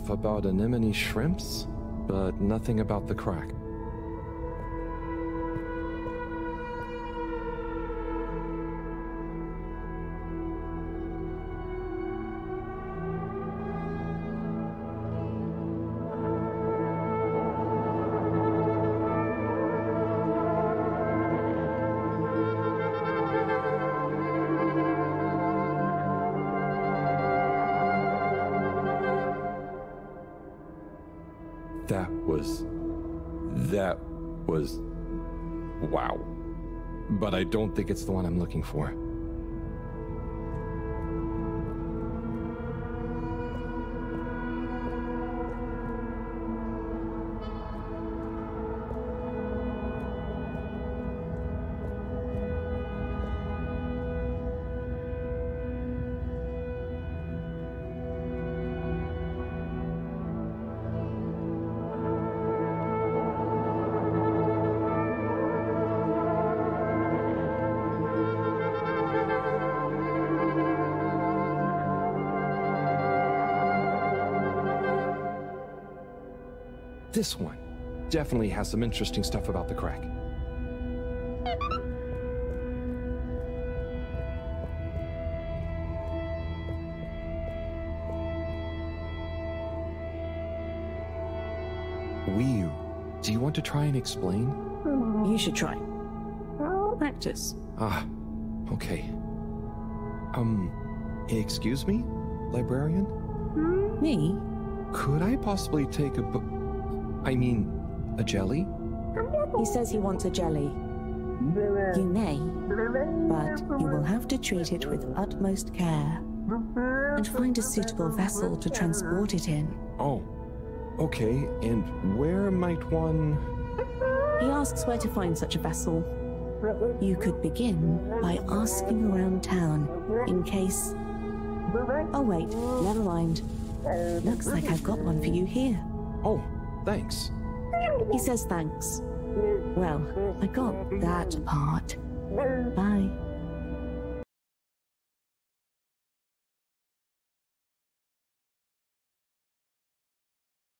About anemone shrimps, but nothing about the crack. It's the one I'm looking for. Definitely has some interesting stuff about the crack. Wiyu, do you want to try and explain? You should try. Practice. Ah, okay. Um, excuse me, librarian? Me? Could I possibly take a book? I mean, a jelly? He says he wants a jelly. You may, but you will have to treat it with utmost care and find a suitable vessel to transport it in. Oh, okay. And where might one. He asks where to find such a vessel. You could begin by asking around town in case. Oh, wait, never mind. Looks like I've got one for you here. Oh, thanks. He says thanks. Well, I got that part. Bye.